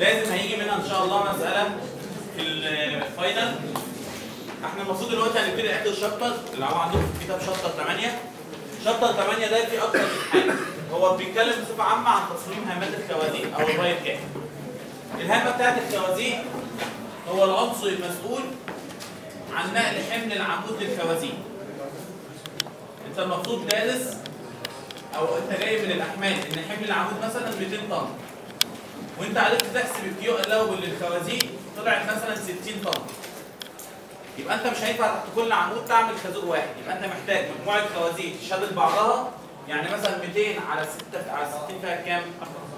لازم هيجي منها إن شاء الله مسألة في ال final. إحنا المفروض دلوقتي هنبتدي اخر chapter اللي هو عندكم في كتاب chapter 8 chapter 8 ده فيه أكتر من حاجة. هو بيتكلم بصفة عامة عن تصميم هامات الخوازيق أو ال pile cap الهامة بتاعت الخوازيق هو العنصر المسؤول عن نقل حمل العمود للخوازيق. أنت المفروض دارس أو أنت جاي من الأحمال إن حمل العمود مثلا 200 طن. وانت عرفت تحسب الكيو الأول للخوازيق طلعت مثلا 60 طن يبقى انت مش هينفع تحت كل عمود تعمل خازوق واحد يبقى انت محتاج مجموعة خوازيق تشدد بعضها يعني مثلا 200 على 6 على 60 فيها كام؟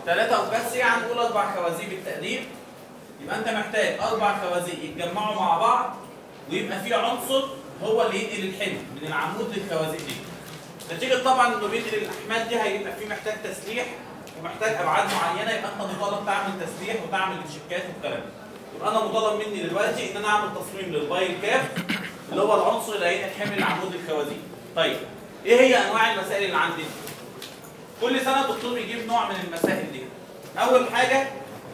3 بس يعني نقول أربع خوازيق بالتقدير يبقى انت محتاج أربع خوازيق يتجمعوا مع بعض ويبقى في عنصر هو اللي ينقل الحمل من العمود للخوازيق دي. نتيجة طبعا إنه بينقل الاحمال دي هيبقى في محتاج تسليح ومحتاج أبعاد معينة يبقى انت مطالب تعمل تسليح وتعمل تشيكات والكلام ده. يبقى أنا مطالب مني دلوقتي إن أنا أعمل تصميم للبايل كاب اللي هو العنصر اللي هينقل حمل العمود للخوازيق. طيب إيه هي أنواع المسائل اللي عندي؟ كل سنة الدكتور بيجيب نوع من المسائل دي. أول حاجة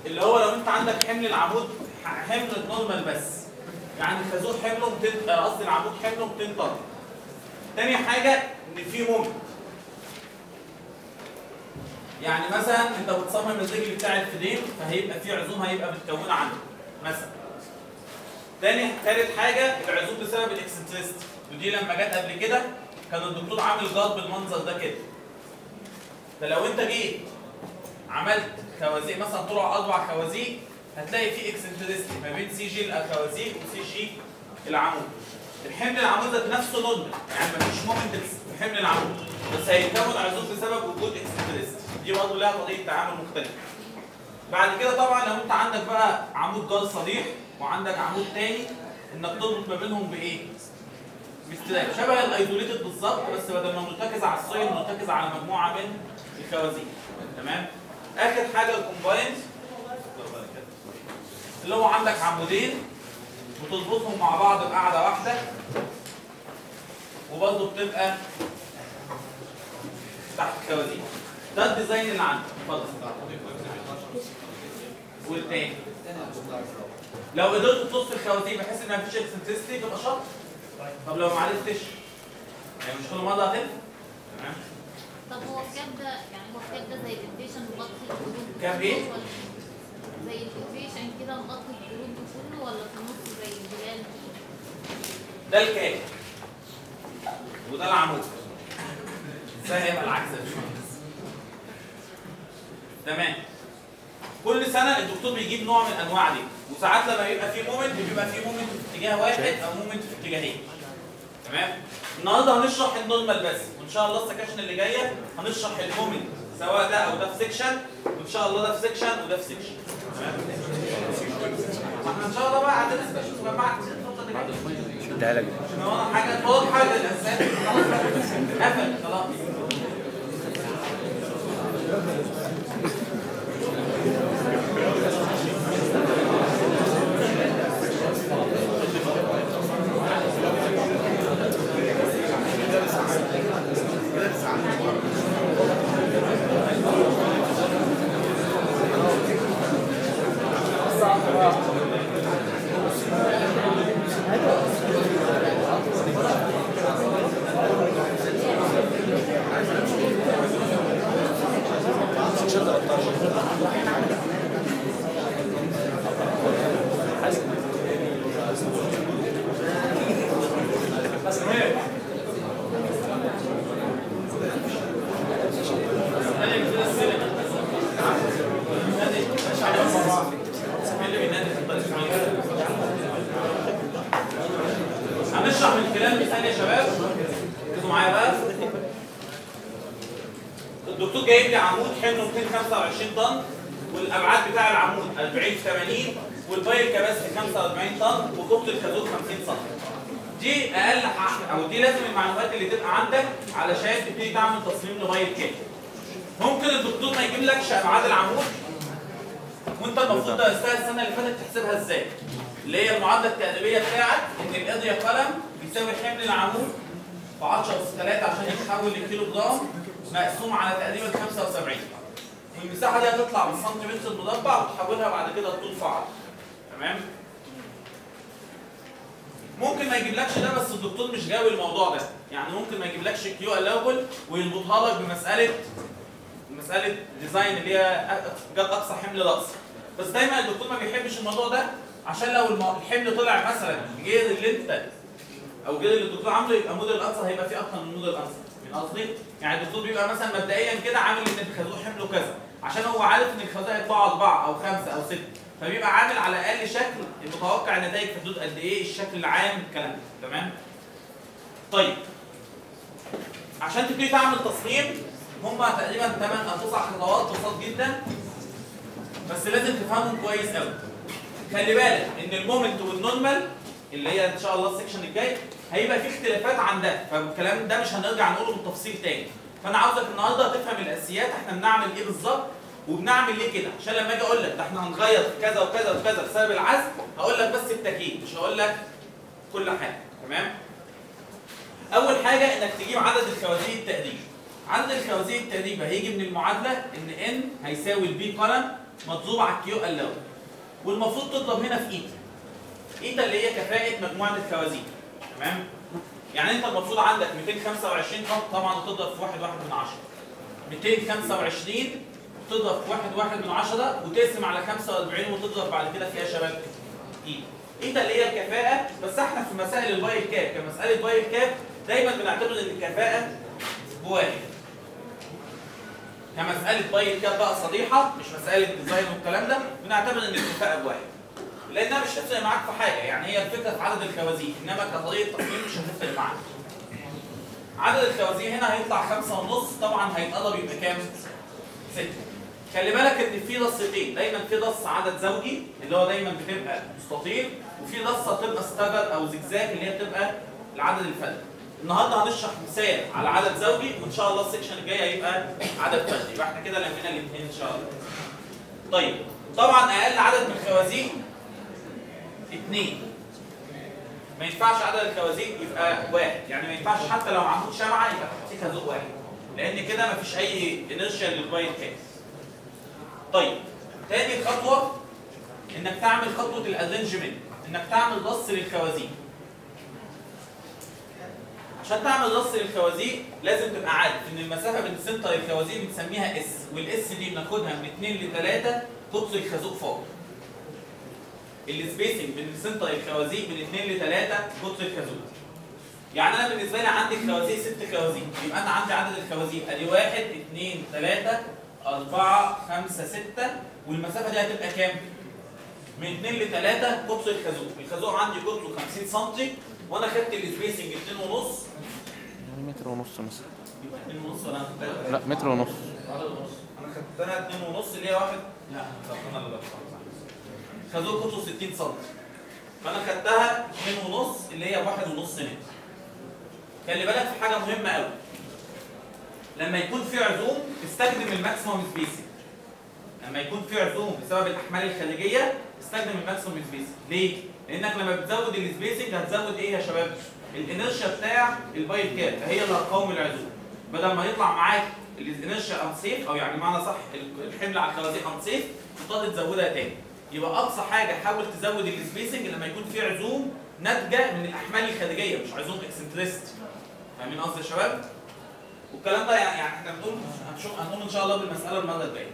اللي هو لو أنت عندك حمل العمود حمل normal بس يعني الخازوق حمله 200 قصدي العمود حمله 200 طن. تاني حاجة إن في moment يعني مثلا أنت بتصمم الرجل بتاع ال frame فهيبقى في عزوم هيبقى متكونة عنه مثلا. تاني تالت حاجة العزوم بسبب ال eccentricity. ودي لما جت قبل كده كان الدكتور عامل جار بالمنظر ده كده. فلو أنت جيت عملت خوازيق مثلا طلع أربع خوازيق هتلاقي في eccentricity ما بين سي جي الخوازيق وسي جي العمود. الحمل العمود ذات نفسه normal يعني مفيش moment في حمل العمود. بس هيتكون عزوم بسبب وجود eccentricity دي برضه لها طريقة تعامل مختلفة. بعد كده طبعا لو انت عندك بقى عمود جار صريح وعندك عمود تاني انك تربط ما بينهم بإيه؟ ب strap. شبه ال isolated بالظبط بس بدل ما مرتكز على ال soil مرتكز على مجموعة من الخوازيق تمام؟ آخر حاجة ال combined اللي هو عندك عمودين وتربطهم مع بعض بقاعده واحدة وبرضه بتبقى تحت الخوازيق ده ال design اللي عندك. اتفضل. والتاني. لو قدرت ترص الخوازيق بحيث ان مفيش eccentricity تبقى شاطر. طب لو ما عرفتش؟ يعني مش كل مرة هتنفع. تمام. طب هو ده يعني هو ده زي الانفيشن مغطي الجروب كاب إيه؟ زي الانفيشن كده مغطي الجروب كله ولا في النص زي البلال ده الكاب وده العمود. هيبقى العكس يا باشمهندس؟ تمام. كل سنة الدكتور بيجيب نوع من أنواع دي وساعات لما بيبقى في مومنت بيبقى في مومنت في اتجاه واحد أو مومنت في اتجاهين تمام؟ النهارده هنشرح ال normal بس. وإن شاء الله السكاشن اللي جاية هنشرح ال moment. سواء ده أو ده في section وإن شاء الله ده في section وده في section تمام؟ إن شاء الله بقى عندنا مجمعه كتير الفترة اللي جاية اديها لك حاجة حاجة قفل خلاص هنشرح من الكلام مثال يا شباب ركزوا معايا بقى الدكتور جايب لي عمود حمله 225 طن والأبعاد بتاع العمود 40 في 80 والبايل كباسيتي 45 طن وطول الخازوق 50 سم دي أقل أو دي لازم المعلومات اللي تبقى عندك علشان تبتدي تعمل تصميم لبايل كامل ممكن الدكتور ما يجيبلكش ابعاد العمود؟ وأنت المفروض درستها السنة اللي فاتت تحسبها إزاي؟ اللي هي المعادلة التقريبيه بتاعت إن ال area column بيساوي حمل العمود في 10 اس 3 عشان يتحول لكيلو جرام مقسوم على تقريبا 75 والمساحه دي هتطلع بالسنتيمتر المربع وتحولها بعد كده لطول عرض تمام؟ ممكن ما يجيبلكش ده بس الدكتور مش غاوي الموضوع ده. يعني ممكن ما يجيبلكش Q allow ويربطها لك بمساله مساله design اللي هي جت أقصى حمل رأس. بس دايما الدكتور ما بيحبش الموضوع ده عشان لو الحمل طلع مثلا غير اللي انت أو غير اللي الدكتور عامله يبقى موديل الأقصى هيبقى فيه أكتر من موديل الأقصى. من قصدي يعني الدكتور بيبقى مثلا مبدئيا كده عامل إن الخازوق حمله كذا عشان هو عارف إن الخازوق هيطلعوا اربعه أو خمسة أو ستة. فبيبقى عامل على الأقل شكل متوقع النتائج في حدود قد إيه الشكل العام الكلام تمام؟ طيب. عشان تبتدي تعمل تصميم هم تقريبا 8 أو 9 خطوات بسيط جدا بس لازم تفهمهم كويس قوي خلي بالك إن ال moment وال normal اللي هي إن شاء الله ال section الجاي هيبقى فيه اختلافات عن ده. فالكلام ده مش هنرجع نقوله بالتفصيل تاني. فأنا عاوزك النهارده تفهم الأساسيات إحنا بنعمل إيه بالظبط وبنعمل ليه كده. عشان لما أجي أقول لك ده إحنا هنغير في كذا وكذا وكذا بسبب العزوم هقول لك بس التكييف مش هقول لك كل حاجة. تمام؟ أول حاجة إنك تجيب عدد الخوازيق التقريبي عدد الخوازيق التقريبي هيجي من المعادلة إن N هيساوي ال P column مضروب على ال Q allow والمفروض تضرب هنا في eta eta اللي هي كفاءة مجموعة الخوازيق تمام؟ يعني انت المفروض عندك 225 طن طبعا تضرب في 1 1 من 10 225 تضرب في 1 1 من 10 وتقسم على 45 وتضرب بعد كده فيها شباب eta eta اللي هي الكفاءة بس إحنا في مسائل ال pile cap كمسألة pile cap دايما بنعتبر ان الكفاءة بواحد كمسألة pile cap بقى صريحة مش مسألة design والكلام ده بنعتبر ان الكفاءة بواحد لانها مش هتفرق معاك في حاجة. يعني هي الفكرة في عدد الخوازيق. إنما كطريقه تصميم مش هتفرق معاك. عدد الخوازيق هنا هيطلع خمسة ونص. طبعا هيتقلب يبقى كام؟ ستة خلي بالك إن في رصتين دايما في رص عدد زوجي اللي هو دايما بتبقى مستطيل وفي رصه بتبقى staggered أو زجزاج اللي هي بتبقى العدد الفردي. النهارده هنشرح مثال على عدد زوجي وإن شاء الله ال section الجاي هيبقى عدد فردي. يبقى إحنا كده لمينا الاثنين إن شاء الله. طيب طبعا أقل عدد من الخوازيق اثنين. ما ينفعش عدد الخوازيق يبقى واحد. يعني ما ينفعش حتى لو عمود شمعة يبقى في خازوق واحد. لأن كده ما فيش أي inertia لل pile cap طيب تاني خطوة إنك تعمل خطوة ال arrangement إنك تعمل رص للخوازيق عشان تعمل رص للخوازيق لازم تبقى عارف إن المسافة بين center الخوازيق بنسميها S وال S دي بناخدها من 2 ل 3 قطر الخازوق فوق. ال spacing بين center الخوازيق من 2 ل 3 قطر الخازوق يعني أنا بالنسبة لي عندي خوازيق ست خوازيق يبقى أنا عندي عدد الخوازيق أدي 1 2 3 4 5 6 والمسافة دي هتبقى كام؟ من 2 ل 3 قطر الخازوق الخازوق عندي قطره 50 سم وأنا خدت السبيسنج 2 ونص. يعني متر ونص مثلا. يبقى 2 ونص ولا أنا لا متر ونص. واحد ونص أنا خدتها 2 ونص اللي هي واحد. لا خازوق قطره 60 سم فأنا خدتها 2 ونص اللي هي واحد ونص متر. خلي بالك في حاجة مهمة قوي لما يكون في عزوم استخدم ال maximum spacing لما يكون في عزوم بسبب الأحمال الخارجيه استخدم ال maximum spacing ليه؟ لأنك لما بتزود ال spacing هتزود إيه يا شباب؟ ال inertia بتاع ال pile cap. فهي اللي هتقاوم العزوم. بدل ما يطلع معاك ال inertia unsafe أو يعني معنى صح الحمل على الخوازيق unsafe تضطر تزودها تاني. يبقى أقصى حاجة حاول تزود ال spacing لما يكون في عزوم ناتجة من الأحمال الخارجية مش عزوم eccentricity فاهمين قصدي يا شباب؟ والكلام ده يعني يعني إحنا بنقول هنقول إن شاء الله بالمسألة المرة الجاية.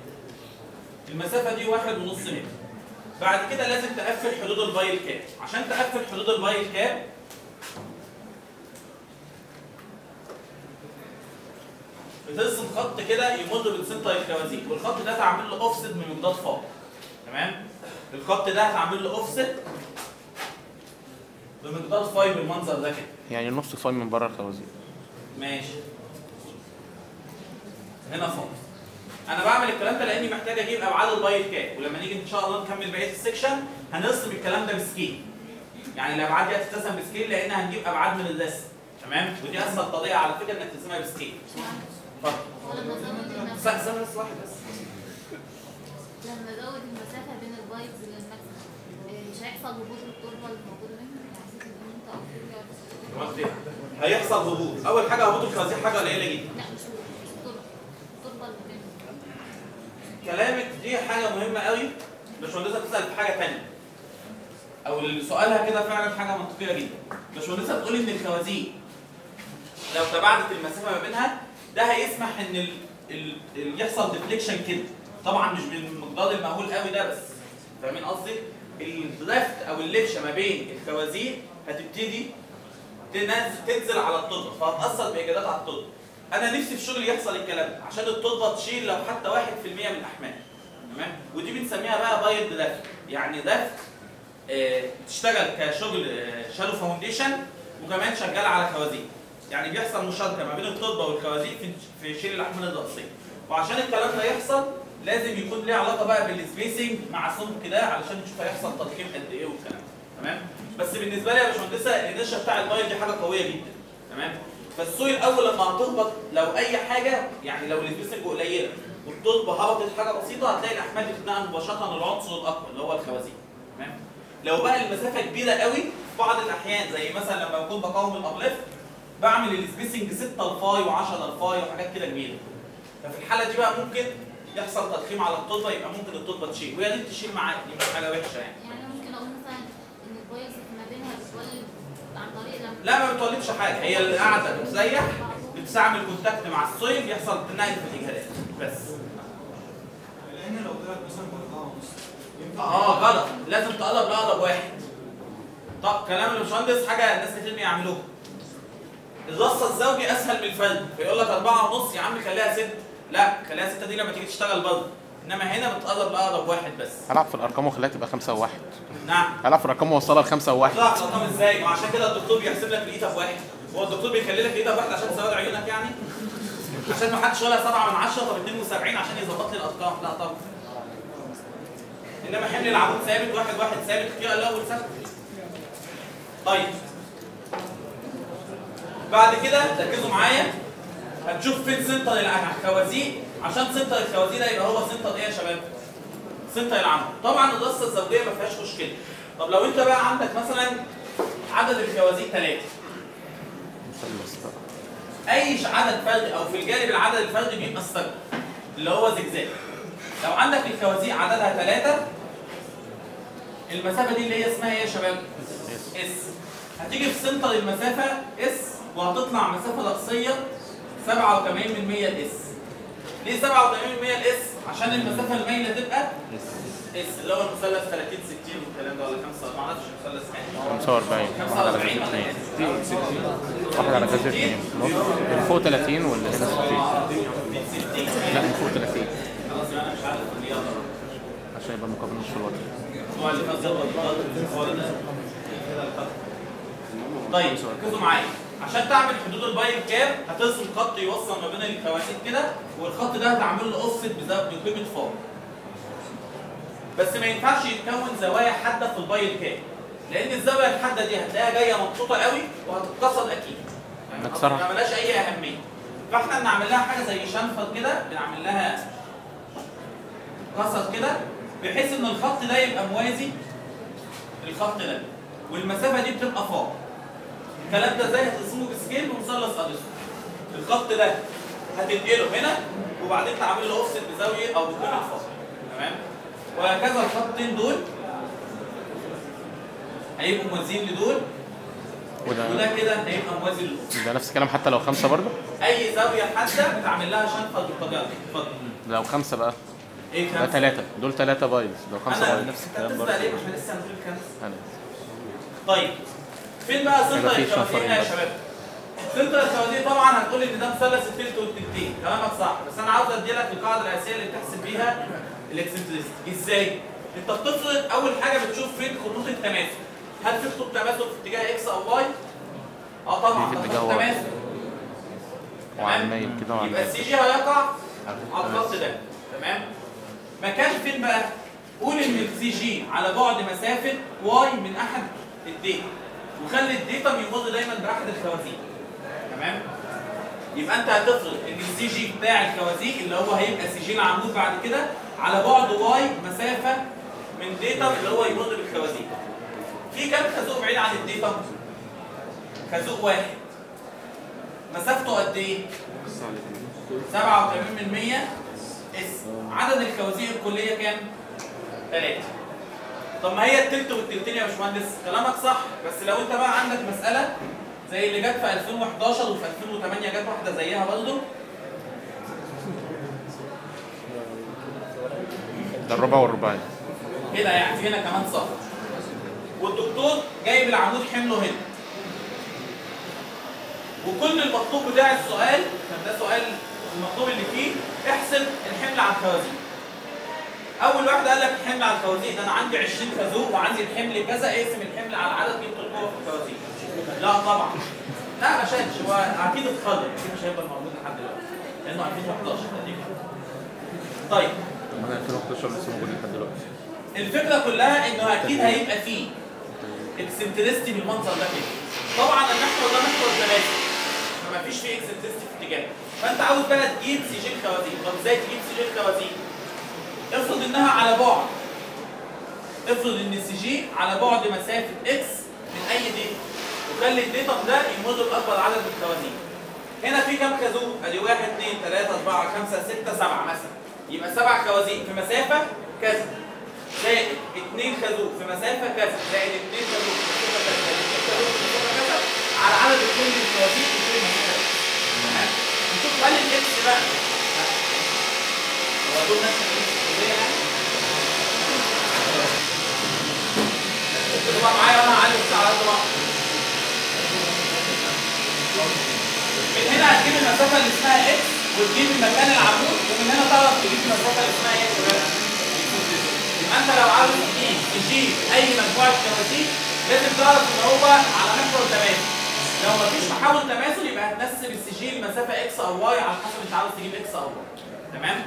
المسافة دي واحد ونص متر. بعد كده لازم تقفل حدود ال pile cap عشان تقفل حدود ال pile cap بترسم خط كده يمر بين center الخوازيق والخط ده تعمل له اوفست من مقدار فاي تمام؟ الخط ده هتعمل له اوفست بمقدار فاي بالمنظر ده كده. يعني نص فاي من بره الخوازيق. ماشي. هنا فوق أنا بعمل الكلام ده لأني محتاج أجيب أبعاد ال pile cap ولما نيجي إن شاء الله نكمل بقية السكشن هنرسم الكلام ده ب scale. يعني الأبعاد دي هتترسم ب scale لأن هنجيب أبعاد من الرسم تمام؟ ودي أسهل طريقة على فكرة إنك ترسمها ب scale. اتفضل. استنى بس واحد بس. لما أزود المسافة بين ال piles لل maximum إيه، مش هيحصل هبوط للتربه الموجوده منها يعني إن أنت؟ هيحصل هبوط. أول حاجة هبوط الخوازيق حاجة قليله جدا لا مش التربة التربة اللي بينهم حاجة مهمة قوي. باشمهندسة بتسأل في حاجة ثانية أو سؤالها كده فعلا حاجة منطقية جدا. باشمهندسة بتقول إن الخوازيق لو تباعدت المسافة ما بينها ده هيسمح إن ال... ال... ال... يحصل ديفليكشن كده. طبعا مش بالمقدار المهول قوي ده بس. فاهمين قصدي؟ الدرافت أو اللبشه ما بين الخوازيق هتبتدي تنزل تنزل على التربه فهتأثر باجادات على التربه أنا نفسي في شغلي يحصل الكلام ده عشان التربه تشيل لو حتى 1% من الأحمال. تمام؟ ودي بنسميها بقى piled raft يعني raft آه، تشتغل كشغل آه، shallow foundation وكمان شغال على خوازيق يعني بيحصل مشاركة ما بين التربه والخوازيق في شيل الأحمال الرئيسيه وعشان الكلام ده يحصل لازم يكون ليه علاقة بقى بال spacing مع سمك ده علشان نشوف هيحصل تضخيم قد إيه والكلام. تمام؟ بس بالنسبة لي يا باشمهندسة الإنشاء بتاع ال pile دي حاجة قوية جدا. تمام؟ فالسوق الأول لما هتهبط لو أي حاجة يعني لو ال spacing قليلة والتربه هبطت حاجة بسيطة هتلاقي الأحمال بتتنقل مباشرة للعنصر الأقوى اللي هو الخوازيق تمام؟ لو بقى المسافة كبيرة قوي في بعض الأحيان زي مثلا لما بكون بقاوم الابليفت بعمل السبيسنج 6 الفاي و10 الفاي وحاجات كده كبيرة. ففي الحالة دي بقى ممكن يحصل تضخيم على التربه يبقى ممكن التربه تشيل. وهي دي تشيل معاك دي مش حاجة وحشة يعني. يعني ممكن أقول مثلا إن البايظ ما بينها بتولد عن طريق لما لا ما بتولدش حاجة. هي اللي قاعدة بتسيح بتستعمل كونتاكت مع الصيف يحصل تنقل في الإجهادات. بس. لأن لو طلعت مثلا باربعه ونص ينفع؟ آه غلط. لازم تقرب لأقرب واحد. طب كلام الباشمهندس حاجة الناس كتير بيعملوها. الرصة الزوجي أسهل من الفرد فيقول لك أربعة ونص يا عم خليها ست. لا خليها ستة دي لما تيجي تشتغل برضه إنما هنا بتقرب لأقرب واحد بس. هلعب في الأرقام وخليها تبقى خمسة وواحد؟ نعم. هلعب في الأرقام واوصلها لخمسة وواحد؟ طلع الأرقام إزاي؟ وعشان كده الدكتور بيحسب لك الايتا بواحد هو الدكتور بيخلي لك الايتا بواحد عشان سواد عيونك يعني؟ عشان ما حدش ولا 7 من 10 طب 72 عشان يظبط لي الأرقام. لا طبعا. إنما حمل العمود ثابت واحد واحد ثابت. اختيار الأول ثابت طيب. بعد كده ركزوا معايا. هتشوف فين سنتر الخوازيق عشان سنتر الخوازيق ده يبقى هو سنتر إيه يا شباب؟ center العمود طبعا الرصه الزوجية ما فيهاش مشكلة طب لو أنت بقى عندك مثلا عدد الخوازيق ثلاثة. أي عدد فردي أو في الجانب العدد الفردي بيبقى السبب اللي هو زجزاج لو عندك الخوازيق عددها ثلاثة المسافة دي اللي هي اسمها إيه يا شباب؟ S هتيجي في center المسافة S وهتطلع مسافة رأسية 87 من 100 ال S ليه 87 من 100 الاس؟ عشان المسافة المايلة تبقى اس اللي هو المثلث 30 60 والكلام ده ولا 5 ما أعرفش المثلث كام 45 واحد على 45 كذا ولا اثنين إيه؟ واحد على كذا اثنين نص اللي فوق 30 واللي هنا 60 من 60 لا من فوق 30 خلاص أنا مش عارف الرياضة عشان يبقى المقابل نص الوقت هو اللي فاز يلا هو ده. طيب ركزوا معايا. عشان تعمل حدود ال pile cap هترسم خط يوصل ما بين الخوازيق كده والخط ده هتعمل له اوفست بقيمة فاي بس ما ينفعش يتكون زوايا حادة في ال pile cap لأن الزاوية الحادة دي هتلاقيها جاية مبسوطة قوي وهتتكسر أكيد. يعني. ما ملهاش أي أهمية. فإحنا بنعمل لها حاجة زي chamfer كده بنعمل لها كسر كده بحيث إن الخط ده يبقى موازي للخط ده. والمسافة دي بتبقى فوق الكلام ده إزاي هترسمه بسكيل بمثلث اديسون الخط ده هتنقله هنا وبعدين تعمل له اوفست بزاوية أو بقيمه فوق تمام؟ وهكذا الخطين دول. هيبقوا موازيين لدول. وده وده كده هيبقى موازي لدول. ده نفس الكلام حتى لو خمسة برضه؟ أي زاوية حاده بتعمل لها شنفه بالطريقة دي اتفضل لو خمسة بقى. إيه ده خمسة؟ ثلاثة دول ثلاثة piles لو أنا piles نفس الكلام برضه. إحنا لسه هنقول أنا. طيب. فين بقى center الخوازيق يا. شباب؟ center الخوازيق طبعا هتقول إن ده مثلث التلت والتلتين كلامك صح بس أنا عاوز أدي لك القاعدة الاساسيه اللي بتحسب بيها ال eccentricity إزاي؟ أنت بتفرض أول حاجة بتشوف فين خطوط التماثل هل في خطوط تماثل في اتجاه X أو Y؟ آه طبعا في ده اتجاه خط Y. تماثل وعلى تمام؟ الميل كده وعلى يبقى ال CG هيقع على الخط ده تمام مكان فين بقى قول إن ال CG على بعد مسافة Y من أحد ال datum وخلي ال datum بيمر دايما باحد الخوازيق تمام؟ يبقى أنت هتفرض إن ال CG بتاع الخوازيق اللي هو هيبقى CG العمود بعد كده على بعد Y مسافة من datum اللي هو يمر بالخوازيق في كام خازوق بعيد عن ال datum خازوق واحد. مسافته قد إيه؟ 87 من 100 إس. عدد الخوازيق الكلية كام؟ ثلاثة طب ما هي التلت والتلتين يا باشمهندس؟ كلامك صح بس لو انت بقى عندك مسألة زي اللي جت في 2011 وفي 2008 جت واحدة زيها برضه. ده الربع والرباعي كده يعني هنا كمان صح. والدكتور جايب العمود حمله هنا. وكل المطلوب بتاع السؤال كان ده سؤال المطلوب اللي فيه احسب الحمل على الخوازيق أول واحد قال لك الحمل على الخوازيق ده أنا عندي 20 خازوق وعندي الحمل كذا اقسم الحمل على عدد جبت القوه في الخوازيق لا طبعا. لا ما شالش هو أكيد اتخرج أكيد مش هيفضل موجود لحد دلوقتي لأنه 2011 تقريبا. طيب. طب أنا 2011 لسه موجود لحد دلوقتي. الفكرة كلها إنه أكيد هيبقى فيه اكسنترستي بالمنظر ده كده. طبعا المحور ده محور ثلاثي فما فيش فيه اكسنترستي في اتجاه فأنت عاوز بقى تجيب سجل خوازيق طب إزاي تجيب سجل خوازيق افرض انها على بعد. افرض ان السجي على بعد مسافة إكس من أي ديتا وخلي الديتا ده يمر باكبر عدد من الخوازيق هنا في كام خازوق؟ أدي 1 2 3 4 5 6 7 مثلا. يبقى سبع خوازيق في مسافة كذا. زائد 2 خازوق في مسافة كذا. زائد 2 خازوق في مسافة كذا. زائد 2 خازوق في مسافة كذا. على عدد كل الخوازيق في كل مسافة تمام؟ نشوف هل الاكس بقى هو دول نفس من هنا هتجيب المسافة اللي اسمها x وتجيب مكان العمود ومن هنا تعرف تجيب المسافة اللي اسمها شباب؟ يبقى انت لو عاوز تجيب تجيب أي مجموعة خوازيق لازم تعرف إن هو على محور تماثل لو مفيش محاور تماثل يبقى هتنسب السي جي لمسافه x أو y على حسب أنت عاوز تجيب x أو y تمام؟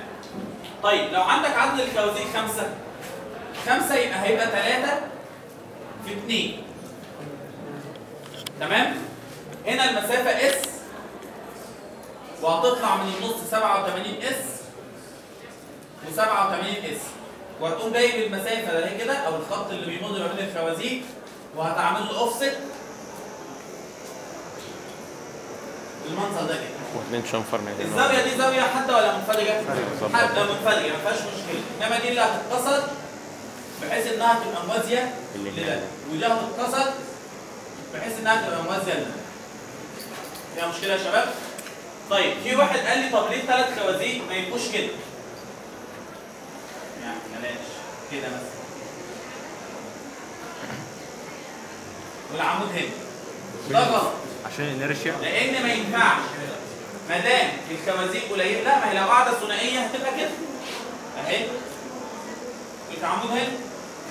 طيب لو عندك عدد الخوازيق خمسة خمسة يبقى هيبقى ثلاثة في اثنين تمام؟ هنا المسافة s وهتطلع من النص 87 s و87 s وهتقوم جايب المسافة ده كده أو الخط اللي بيمر ما بين الخوازيق وهتعمل له اوفست بالمنظر ده كده واثنين chamfer من هنا الزاوية دي زاوية حاده ولا منفرجه؟ حاده منفرجه ما فيهاش مشكلة. إنما دي اللي هتتكسر بحيث إنها تبقى موازية. لده ودي هتتكسر بحيث إنها تبقى موازية لده فيها مشكلة يا شباب؟ طيب في واحد قال لي طب ليه ثلاث خوازيق ما يبقوش كده؟ يعني بلاش. كده مثلا والعمود هنا. ده غلط. عشان الإنرشيا. لأن ما ينفعش. ما دام الخوازيق قليله لا ما هي لو قاعدة ثنائية هتبقى كده. أهي. العمود هنا.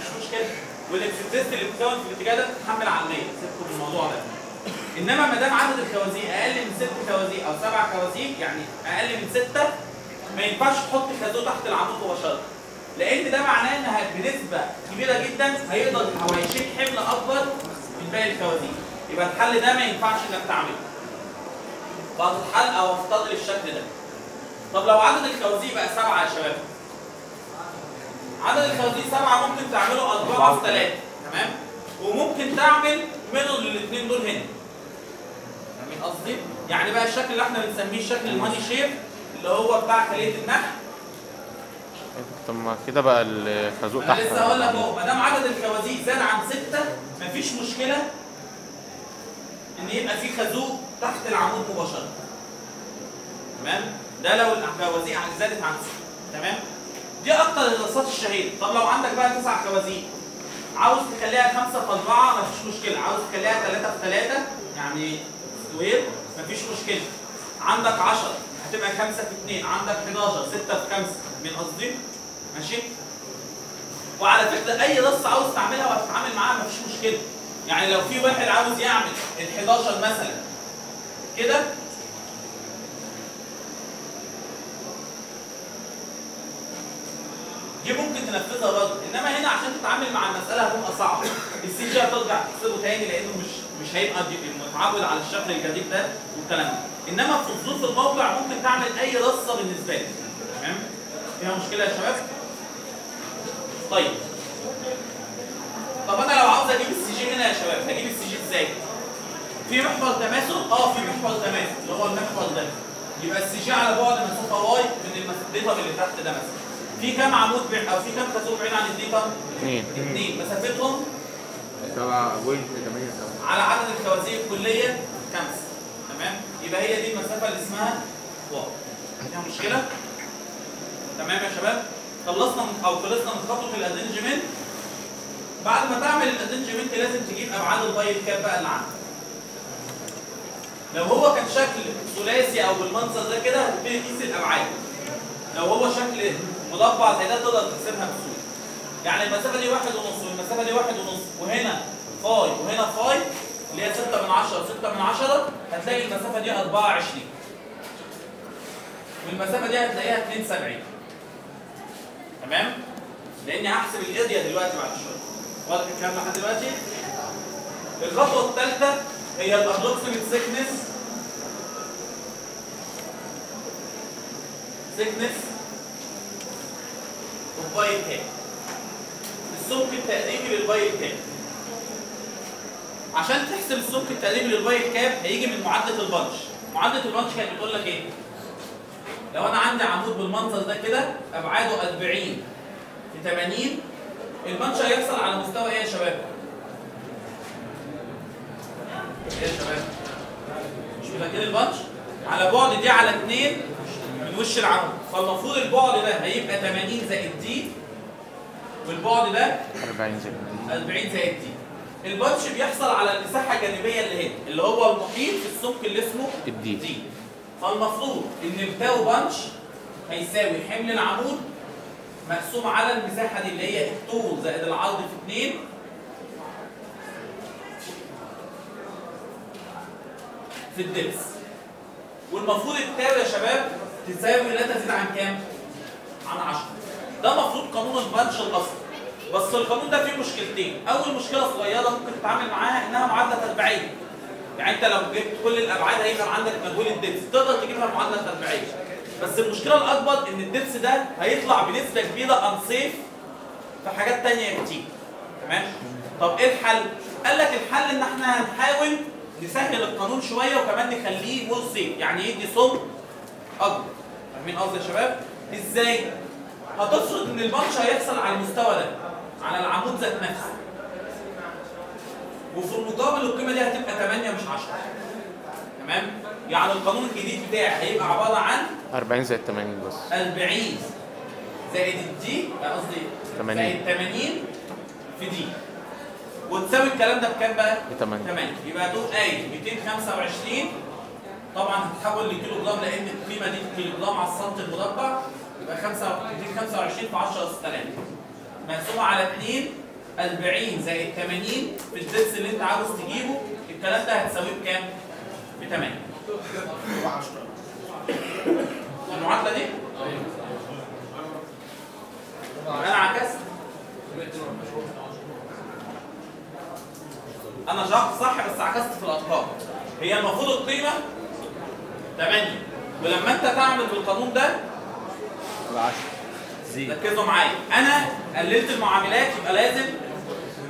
مش مشكلة. والاكسنتست اللي بتكون في الاتجاه ده تتحمل 100 سيبكم بالموضوع ده. إنما ما دام عدد الخوازيق أقل من ست خوازيق أو سبع خوازيق يعني أقل من ستة ما ينفعش تحط خازوق تحت العمود مباشره لأن ده معناه ان ه- بنسبة كبيرة جدا هيقدر أو هيشيل حمل أكبر من باقي الخوازيق. يبقى الحل ده ما ينفعش إنك تعمله. الحل أو افترض الشكل ده. طب لو عدد الخوازيق بقى سبعة يا شباب؟ عدد الخوازيق سبعة ممكن تعمله أربعة في ثلاثة تمام؟ وممكن تعمل منه الاثنين دول هنا. فاهمين قصدي؟ يعني بقى الشكل اللي إحنا بنسميه الشكل الماني شيب اللي هو بتاع خلية النحل طب ما كده بقى الخازوق أنا تحت لسه هقول لك أهو ما دام عدد الخوازيق زاد عن ستة مفيش مشكلة. إن يبقى في خازوق تحت العمود مباشرة. تمام؟ ده لو الخوازيق زادت عن تمام؟ دي أكتر الرصاصات الشهيرة. طب لو عندك بقى تسع خوازيق عاوز تخليها خمسة في أربعة مفيش مشكلة، عاوز تخليها ثلاثة في ثلاثة يعني سكوير مفيش مشكلة. عندك 10 هتبقى خمسة في اثنين، عندك 11 ستة في خمسة، من قصدي؟ ماشي؟ وعلى فكرة أي رص عاوز تعملها وهتتعامل معاها مفيش مشكلة. يعني لو في واحد عاوز يعمل ال 11 مثلا كده؟ دي ممكن تنفذها برضه. إنما هنا عشان تتعامل مع المسألة هتبقى صعبة. السي جي هترجع تحسبه تاني لأنه مش مش هيبقى متعود على الشكل الجديد ده والكلام ده. إنما في ظروف الموقع ممكن تعمل أي رصة بالنسبة لك تمام؟ فيها مشكلة يا شباب؟ طيب. طب أنا لو عاوز أجيب ال CG هنا يا شباب هجيب ال CG إزاي؟ في محور تماثل؟ آه في محور تماثل اللي هو المحور ده. يبقى ال CG على بعد مسافه y من ال datum اللي تحت ده مثلا. في كام عمود بعيد أو في كام خازوق بعيد عن ال datum؟ اثنين اثنين مسافتهم؟ سبعة point تمانية سبعة. على عدد الخوازيق الكليه خمسه تمام؟ يبقى هي دي المسافة اللي اسمها y. فيها مشكلة؟ تمام يا شباب؟ خلصنا أو خلصنا من خطوة ال arrangement بعد ما تعمل ال arrangement لازم تجيب أبعاد ال pile cap بقى اللي عندك. لو هو كان شكل ثلاثي أو بالمنظر ده كده هتبتدي تقيس الأبعاد. لو هو شكل مربع زي ده تقدر تحسبها بسهولة. يعني المسافة دي واحد ونص والمسافة دي واحد ونص وهنا φ وهنا φ اللي هي 6 من 10 6 من 10 هتلاقي المسافة دي 24 والمسافة دي هتلاقيها 72 تمام؟ لأني هحسب ال area دلوقتي بعد شوية. واضح الكلام لحد دلوقتي؟ الخطوه الثالثة هي ال approximate thickness thickness pile cap السمك التقريبي لل pile cap عشان تحسب السمك التقريبي لل pile cap هيجي من معادلة ال punch. معادلة البنش كانت بتقول لك إيه؟ لو أنا عندي عمود بالمنظر ده كده أبعاده 40 في 80 البنش هيحصل على مستوى إيه يا شباب؟ إيه يا شباب؟ مش فاكرين البنش على بعد دي على 2 من وش العمود فالمفروض البعد ده هيبقى 80 زائد دي والبعد ده 40 زي ما 40 زائد دي. البنش بيحصل على المساحة الجانبية اللي هنا اللي هو المحيط في السمك اللي اسمه الدي. دي. فالمفروض إن التاو بنش هيساوي حمل العمود مقسوم على المساحة دي اللي هي الطول زائد العرض في 2 في الدبس. والمفروض التاو يا شباب تساوي لا تزيد عن كام؟ عن 10 ده مفروض قانون البنش الأصلي. بس القانون ده فيه مشكلتين. أول مشكلة صغيرة ممكن تتعامل معاها إنها معادلة تربيعيه يعني أنت لو جبت كل الأبعاد هيبقى عندك مجهول الدبس. تقدر تجيبها معادلة تربيعيه بس المشكلة الأكبر إن الدبس ده هيطلع بنسبة كبيرة انصيف في حاجات تانية كتير. تمام؟ طب إيه الحل؟ قال لك الحل إن إحنا هنحاول نسهل القانون شوية وكمان نخليه مور سيف يعني يدي صم أكبر. فاهمين قصدي يا شباب؟ إزاي؟ هتفرض إن البنش هيحصل على المستوى ده على العمود ذات نفسه. وفي المقابل القيمة دي هتبقى 8 مش 10 تمام؟ يعني القانون الجديد بتاعي هيبقى عبارة عن 40 زائد 80 بس. 40 زائد الدي قصدي 80. زائد 80 في دي وتساوي الكلام ده بكام بقى؟ ب 8 8 يبقى تقول قايل 225 طبعا هتتحول لكيلو جرام لأن القيمة دي في كيلو جرام على السنتي المربع يبقى 5 225 في 10 اس 3 مقسومة على 2 40 زائد 80 في الدرس اللي أنت عاوز تجيبه الكلام ده هتساويه بكام؟ ب 8 المعادلة دي؟ أنا عكست أنا شرحت صح بس عكست في الأرقام هي المفروض القيمة 8 ولما أنت تعمل بالقانون ده العشرة زيد ركزوا معايا أنا قللت المعاملات يبقى لازم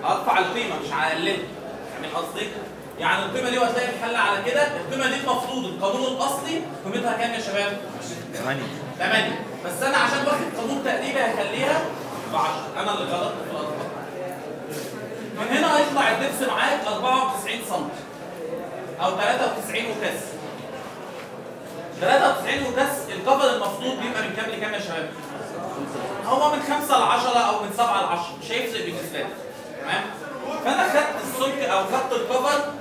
أرفع القيمة مش هقللها فاهمين قصدي؟ يعني القيمة دي وهتلاقي الحل على كده القيمة دي المفروض القانون الأصلي قيمتها كام يا شباب؟ ثمانية 8 بس أنا عشان واخد قانون تقريبي هخليها ب 10 أنا اللي غلطت في الارقام من هنا هيطلع الدبس معاك 94 سم أو 93 وكاس 93 وكاس الكفر المفروض بيبقى من كام لكام يا شباب؟ هو من 5 ل 10 أو من 7 ل 10 مش هيفرق بالنسبة لي. تمام؟ فأنا خدت السمك أو خدت الكفر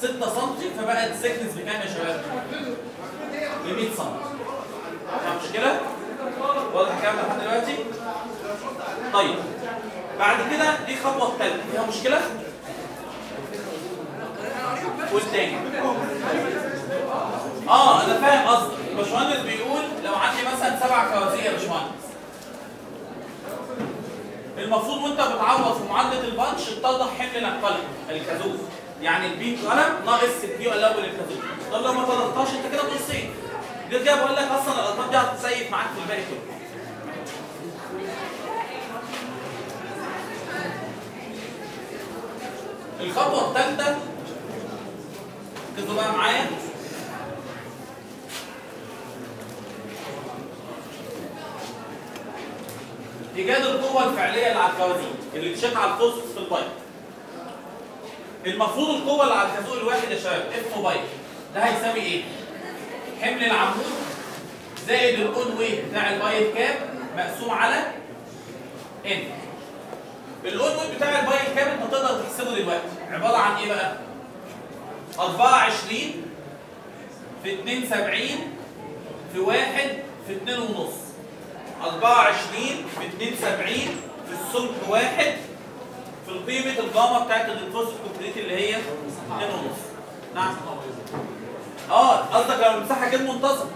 6 سم فبقت السكنس بكام يا شباب؟ ب 100 سم فاهم مشكلة؟ واضح الكلام لحد دلوقتي؟ طيب بعد كده دي الخطوة الثالثة فيها مشكلة؟ والتاني آه أنا فاهم قصدك الباشمهندس بيقول لو عندي مثلا سبع خوازيق يا باشمهندس المفروض وأنت بتعوض في معادلة البنش تطلع حمل القلم الكازوز يعني البي قلم ناقص الكيو الأول الكافيه طب لو ما طلبتهاش أنت كده نصين جيت جاي بقول لك أصلا الارقام دي هتتسيف معاك في الباقي كله؟ الخطوة الثالثة ركزوا بقى معايا. إيجاد القوة الفعلية اللي على الكوازين اللي تشيك على الفوسفوس في البايب المفروض القوة اللي على الخازوق الواحد يا شباب F pile ده هيساوي إيه؟ حمل العمود زائد ال own weight بتاع ال pile cap مقسوم على n ال own weight بتاع ال pile cap انت تقدر تحسبه دلوقتي. عبارة عن إيه بقى؟ 24 في 72 في 1 في 2 ونص. 24 في 72 في السمك 1 في القيمة الجاما بتاعت ال reinforced concrete اللي هي 2 ونص. نعم. آه قصدك لو المساحة كده منتظمة.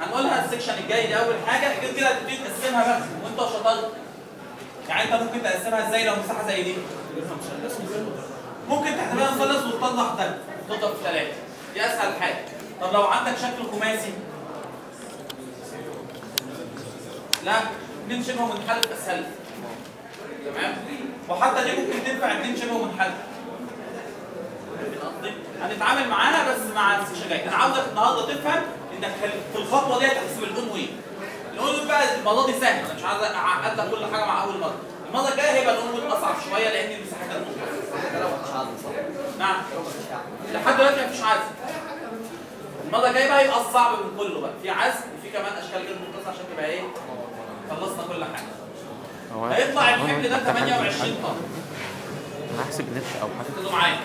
هنقولها ال section الجاي دي أول حاجة. كده كده هتبتدي تقسمها بس وأنت وشطارتك يعني أنت ممكن تقسمها إزاي لو مساحة زي دي؟ ممكن تعتبرها مثلث وتطلع ده تضرب في ثلاثة دي أسهل حاجة. طب لو عندك شكل خماسي؟ لا. اتنين شبه منحرف أسهل؟ تمام. وحتى دي ممكن تنفع اتنين شبه قصدي؟ هنتعامل معاها بس مع السكشن جاي أنا عاوزك النهارده تفهم انك في الخطوة دي هتحسب ال own weight weight بقى المره دي سهل. أنا مش عايز أعقد لك كل حاجة مع أول مرة. المرة الجاية هيبقى ال own weight أصعب شوية لأن المساحه كانت نعم. لحد دلوقتي مفيش عزم. المرة الجاية بقى هيبقى الصعب من كله بقى. في عزم وفي كمان أشكال غير منقصه عشان تبقى إيه؟ خلصنا كل حاجة. هيطلع الحمل ده أنت حاجة 28 طن. هحسب نت أو حاجة. ركزوا معايا.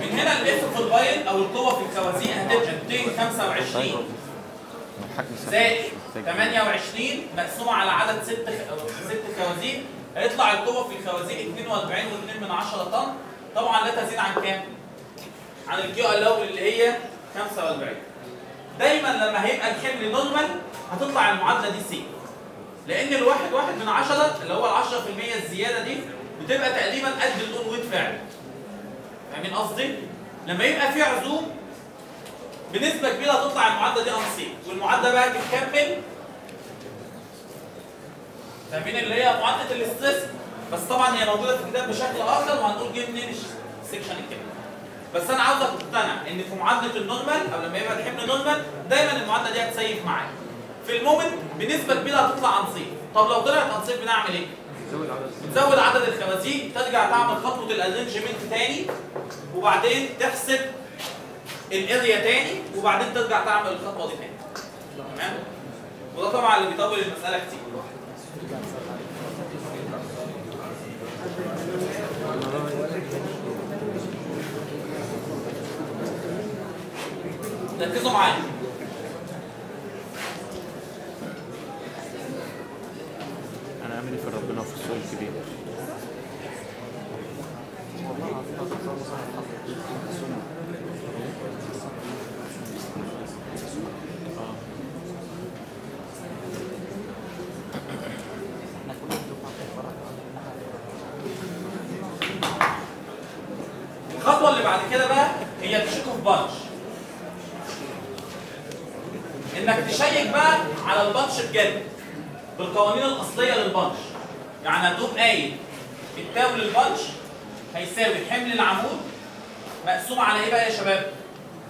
من هنا الاف في البايل أو القوه في الخوازيق هتبقى 225 الحجم سهل. زائد محتاج- 28 مقسومة على عدد ست ست خوازيق. هيطلع القوة في الخوازيق 42.2 من 10 طن. طبعا لا تزيد عن كام؟ عن ال Q allowable اللي هي 45 دايما لما هيبقى الحمل normal هتطلع المعادلة دي safe لأن الواحد واحد من عشرة اللي هو ال 10% الزيادة دي بتبقى تقريبا قد ال own weight فعلا فاهمين قصدي؟ لما يبقى في عزوم بنسبة كبيرة هتطلع المعادلة دي unsafe والمعادلة بقى تكمل فاهمين اللي هي معادلة ال stress؟ بس طبعا هي موجودة في الكتاب بشكل آخر وهنقول جه منين ال section الكامل بس أنا عاوزك تقتنع إن في معادلة ال normal أو لما يبقى الحمل normal دايما المعادلة دي هت safe معاك في ال moment بنسبة كبيرة هتطلع unsafe طب لو طلعت unsafe بنعمل إيه؟ بتزود عدد الخوازيق. ترجع تعمل خطوة ال arrangement تاني وبعدين تحسب ال area تاني وبعدين ترجع تعمل الخطوة دي تاني. تمام؟ وده طبعا اللي بيطول المسألة كتير. ركزوا معايا. أنا املي في ربنا وفي السوق الكبير؟ الخطوة اللي بعد كده بقى هي check of punch إنك check بقى على ال punch بجد بالقوانين الأصلية لل punch يعني هتقوم قايل ال tau لل punch هيساوي حمل العمود مقسوم على إيه بقى يا شباب؟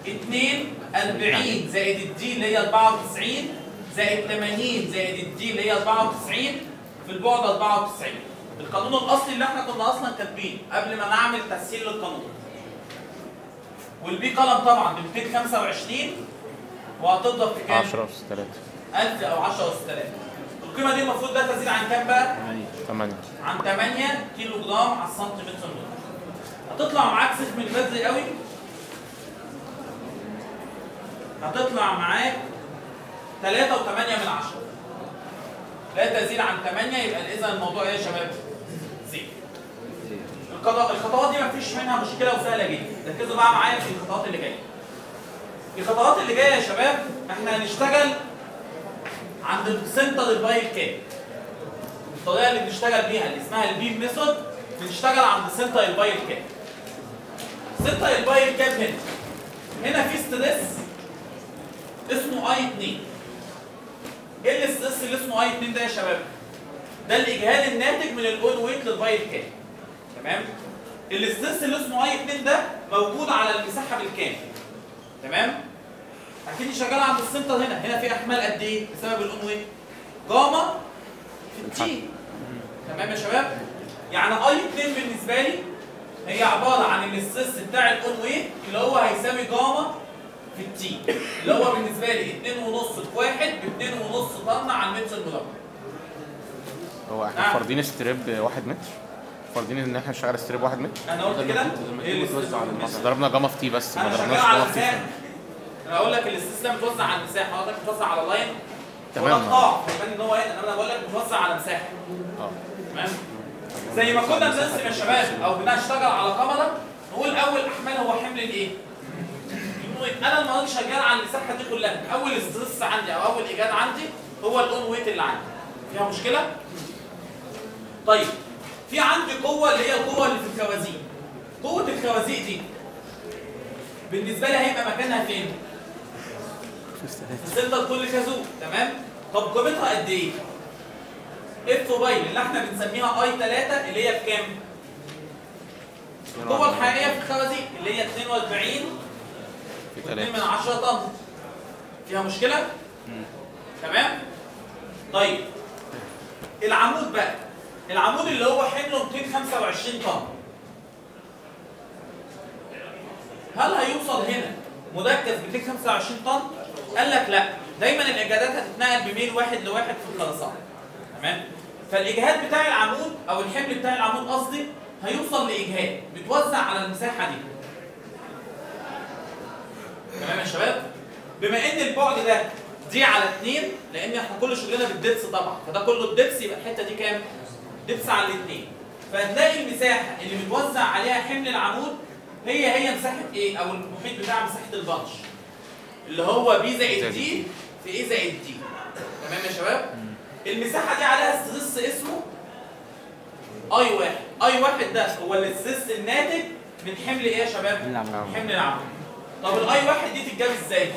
2 40 زائد ال d اللي هي 94 زائد 80 زائد ال d اللي هي 94 في البعد 94 القانون الأصلي اللي إحنا كنا أصلا كاتبينه قبل ما نعمل تسهيل للقانون. والبي قلم طبعا ب 225 وهتضرب في كام؟ 10 اس 3 1000 أو 10 اس 3 القيمة دي المفروض ده تزيد عن كام بقى؟ 8 عن 8 كيلو جرام على السنتيمتر هتطلع معاك سهم البذر قوي. هتطلع معاك 3 و8 من 10 لا تزيد عن 8 يبقى اذا الموضوع إيه يا شباب؟ zero الخطوات الخطوات دي مفيش منها مشكلة وسهلة جدا. ركزوا بقى معايا في الخطوات اللي جاية. الخطوات اللي جاية يا شباب إحنا هنشتغل عند ال center ال pile cap؟ الطريقة اللي بنشتغل بيها اللي اسمها ال beam method بنشتغل عند center ال pile cap؟ center ال pile cap هنا؟ هنا في stress اسمه I 2 إيه ال stress اللي اسمه I 2 ده يا شباب؟ ده الإجهاد الناتج من ال own weight لل pile cap؟ تمام؟ ال stress اللي اسمه I 2 ده موجود على المساحة بالكامل تمام؟ أكيد شغال عند ال center هنا. هنا في أحمال قد إيه؟ بسبب ال own weight gamma في ال t تمام يا شباب؟ يعني I 2 بالنسبة لي هي عبارة عن ان السيس بتاع الاون ويت اللي هو هيساوي جاما في التي اللي هو بالنسبة لي 2 ونص في 1 ب 2 ونص طن على المتر المربع. هو إحنا نعم. فارضين ستريب واحد متر. فارضين إن إحنا نشغل ستريب واحد متر. أنا قلت كده؟ إيه اللي ضربنا جاما في تي بس ما ضربناش شغال جاما في تي. أقول لك الاستسلام متوزع على المساحة. حضرتك متوزع على لاين. تمام. قطاع فيبان إن هو هنا. إنما أنا بقول لك متوزع على مساحة. آه. تمام؟ زي ما كنا بنرسم يا شباب أو بنشتغل على كمرة نقول أول أحمال هو حمل الإيه؟ أنا دي شغال على المساحة دي كلها. أول stress عندي أو أول إجهاد عندي هو ال own weight اللي عندي. فيها مشكلة؟ طيب. في عندي قوة اللي هي القوه اللي في الخوازيق. قوة الخوازيق دي بالنسبة لي هيبقى مكانها فين؟ في center كل خازوق تمام؟ طب قيمتها قد إيه؟ اف موبايل اللي إحنا بنسميها اي 3 اللي هي بكام؟ القوة الحقيقية في الخوازيق اللي هي 42 في 2 من ثلاثة 10 طن فيها مشكلة؟ تمام؟ طيب العمود بقى العمود اللي هو حمله 225 طن هل هيوصل هنا مركز ب 225 طن؟ قال لك لا دايما الاجهادات هتتنقل بميل واحد لواحد في الخرسانه تمام؟ فالإجهاد بتاع العمود أو الحمل بتاع العمود قصدي هيوصل لإجهاد بيتوزع على المساحة دي تمام يا شباب؟ بما إن البعد ده دي على 2 لأن إحنا كل شغلنا بالدبس طبعا فده كله الدبس يبقى الحتة دي كام؟ دبس على الاثنين فهتلاقي المساحة اللي متوزع عليها حمل العمود هي هي مساحة إيه؟ أو المحيط بتاع مساحة ال punch اللي هو b زائد d في a زائد d تمام يا شباب؟ المساحة دي عليها stress اسمه I واحد. I واحد ده هو ال stress الناتج من حمل إيه يا شباب؟ حمل العمود. طب ال I واحد دي تتجاب إزاي؟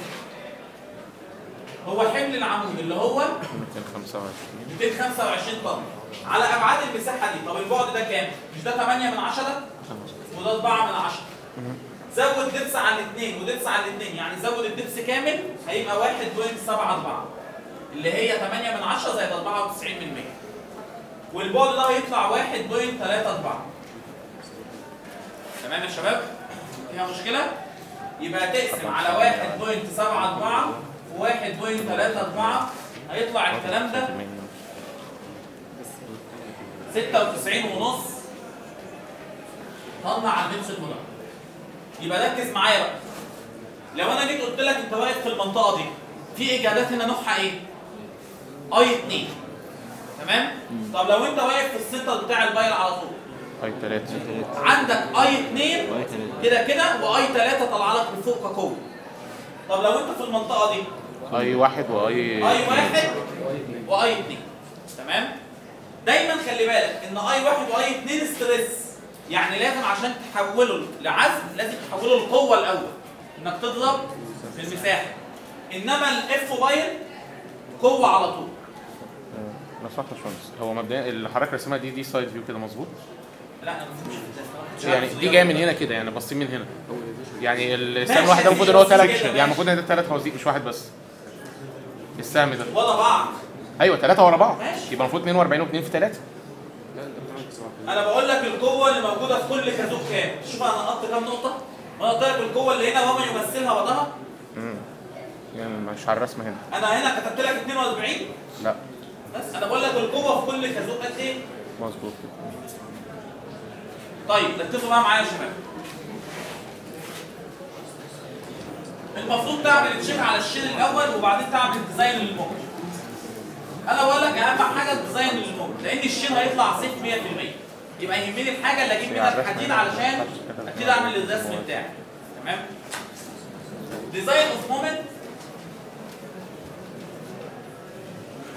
هو حمل العمود اللي هو 225 225 طن على أبعاد المساحة دي طب البعد ده كام؟ مش ده 8 من 10 وده 4 من 10 زود دبس على الاثنين ودبس على الاثنين يعني زود الدبس كامل هيبقى 1.74 اللي هي 8 من 10 زائد 94 من 100 والبعد ده هيطلع 1.34 تمام يا شباب؟ فيها مشكلة؟ يبقى تقسم على 1.74 و 1.34 هيطلع الكلام ده 96 ونص. طن على المتر المربع يبقى ركز معايا بقى. لو أنا جيت قلت لك أنت واقف في المنطقة دي في إجهادات هنا نوعها إيه؟ I 2 تمام؟ طب لو أنت واقف في ال center بتاع ال pile على طول. I 3 عندك I 2 كده كده و I 3 طالعه لك من فوق كقوه طب لو أنت في المنطقة دي. I واحد و I I واحد و I 2 تمام؟ دايما خلي بالك إن I واحد و I 2 stress. يعني لازم عشان تحوله لعزم لازم تحوله لقوة الأول إنك تضرب في المساحة. إنما ال F بتاع pile قوة على طول. لا صح يا باشمهندس. هو مبدئيا اللي حضرتك رسمها دي دي side view كده مظبوط؟ لا أنا فهمتش يعني دي جاية من هنا كده يعني باصين من هنا. يعني السهم الواحد ده المفروض إن هو ثلاث يعني. المفروض إن ده ثلاث خوازيق مش واحد بس. السهم ده. ولا بعض. أيوه ثلاثة ورا بعض. يبقى المفروض 42 و2 في 3 أنا بقول لك القوة اللي موجودة في كل خازوق كام شوف أنا نقطت كام نقطة؟ أنا قلت لك القوة اللي هنا وما يمثلها وضعها. يعني مش على الرسمه هنا. أنا هنا كتبت لك 42 لا. بس أنا بقول لك القوة في كل خازوق قد إيه؟ مظبوط. طيب ركزوا بقى معايا يا شباب. المفروض تعمل check على ال shear الأول وبعدين تعمل design لل moment أنا بقول لك اهم حاجة ال design لل moment لأن ال shear هيطلع safe 100% يبقى يهمني الحاجة اللي أجيب منها الحديد علشان ابتدي اعمل الرسم بتاعي. تمام؟ design of moment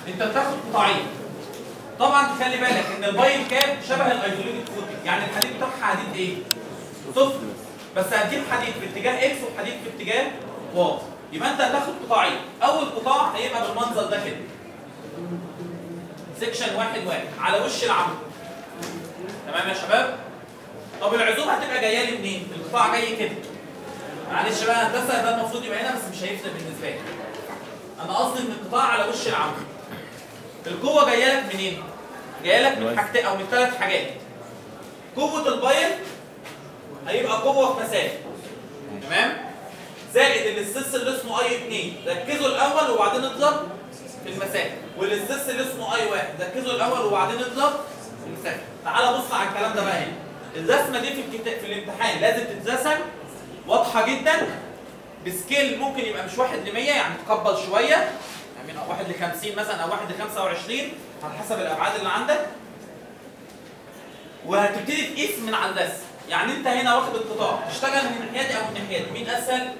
انت بتاخد قطاعين طبعا خلي بالك إن ال pile cap شبه ال isolated footing يعني الحديد بتاعها حديد إيه؟ صفر بس هتجيب حديد في اتجاه x وحديد في اتجاه y يبقى أنت هتاخد قطاعين أول قطاع هيبقى بالمنظر ده كده. section واحد واحد. على وش العمود تمام يا شباب؟ طب العزوم هتبقى جاية لي منين؟ القطاع جاي كده. معلش بقى هندسه ده المفروض يبقى هنا بس مش هيفرق بالنسبة لي. أنا قصدي إن القطاع على وش العمود القوة جاية لك منين؟ جاية لك من حاجتين أو من ثلاث حاجات. قوة ال pile هيبقى قوة في مسافة. تمام؟ زائد ال stress اللي اسمه اي 2 ركزوا الأول وبعدين اضرب في المسافه وال stress اللي اسمه أي 1 ركزوا الأول وبعدين اضرب. في المسافه تعال بص على الكلام ده بقى. هنا الرسمة دي في الكتاب في الامتحان لازم تترسم. واضحة جدا. ب scale ممكن يبقى مش 1 ل 100 يعني تكبر شوية. يعني 1 ل 50 مثلا أو 1 ل 25 على حسب الأبعاد اللي عندك. وهتبتدي تقيس من على الرسم. يعني أنت هنا واخد القطاع تشتغل من الناحيه دي أو من الناحيه دي مين أسهل؟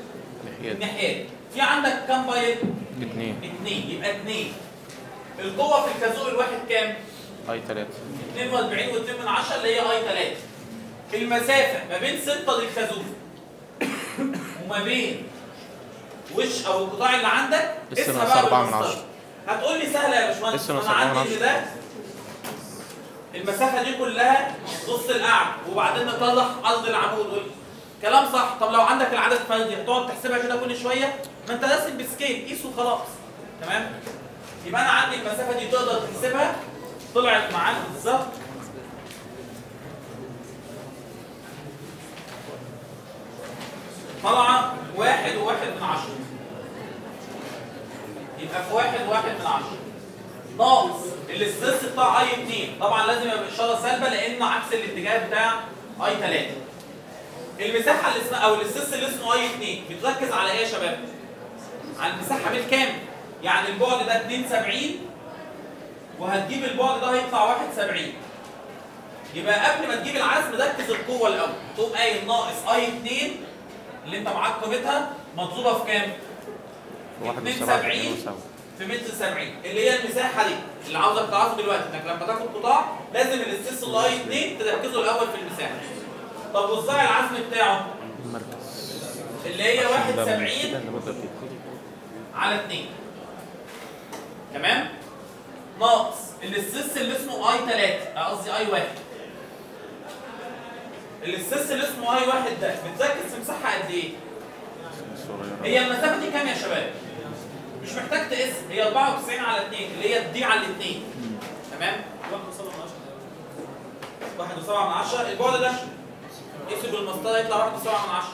من الناحيه دي في عندك كام بايل؟ اتنين. اثنين يبقى اثنين القوة في الكازوق الواحد كام؟ اي تلاتة. 42 و2 من 10 اللي هي اي 3 المسافة ما بين ستة للخازوق وما بين وش أو القطاع اللي عندك؟ اس اسمها بقى أربعة من بالمسطرة. عشرة. هتقول لي سهلة يا باشمهندس. أنا عندي ان ده. المسافة دي كلها نص القعد. وبعدين نطلع أرض العمود. كلام صح. طب لو عندك العدد فردي هتقعد تحسبها كده كل شوية؟ ما انت راسم ب scale قيس وخلاص. تمام؟ يبقى أنا عندي المسافة دي تقدر تحسبها طلعت معاك بالظبط. طالعه واحد وواحد من عشرة. يبقى في واحد وواحد من عشرة. ناقص ال stress بتاع اي 2 طبعا لازم يبقى اشاره سالبة لأن عكس الاتجاه بتاع اي 3 المساحة اللي اسمها أو ال stress اللي اسمه اي 2 بتركز على إيه يا شباب؟ على المساحة بالكامل. يعني البعد ده 72 وهتجيب البعد ده هيطلع 71 يبقى قبل ما تجيب العزم ركز القوة الأول. تقوم قايل ناقص اي 2 اللي انت معاك قيمتها مضروبه في كام؟ واحد 72 وسبعة اتنين وسبعة. في متر 70 اللي هي المساحة دي اللي عاوزك تعرفه دلوقتي انك لما تاخد قطاع لازم الاستيس اللي اي 2 تركزوا الأول في المساحة. طب والزرع العزم بتاعه؟ المركز. اللي هي عشان ده 71 كده اللي بدأ فيه. على 2 تمام؟ ناقص ال stress اللي اسمه اي 3 قصدي اي 1 ال stress اللي اسمه اي 1 ده بتركز في مساحه قد إيه؟ هي المسافه دي كام يا شباب؟ مش محتاج تقيس. هي 94 على 2 اللي هي دي على 2 تمام؟ 1 و7 من 10 البعد ده؟ قيسه بالمسطرة يطلع 1 و7 من 10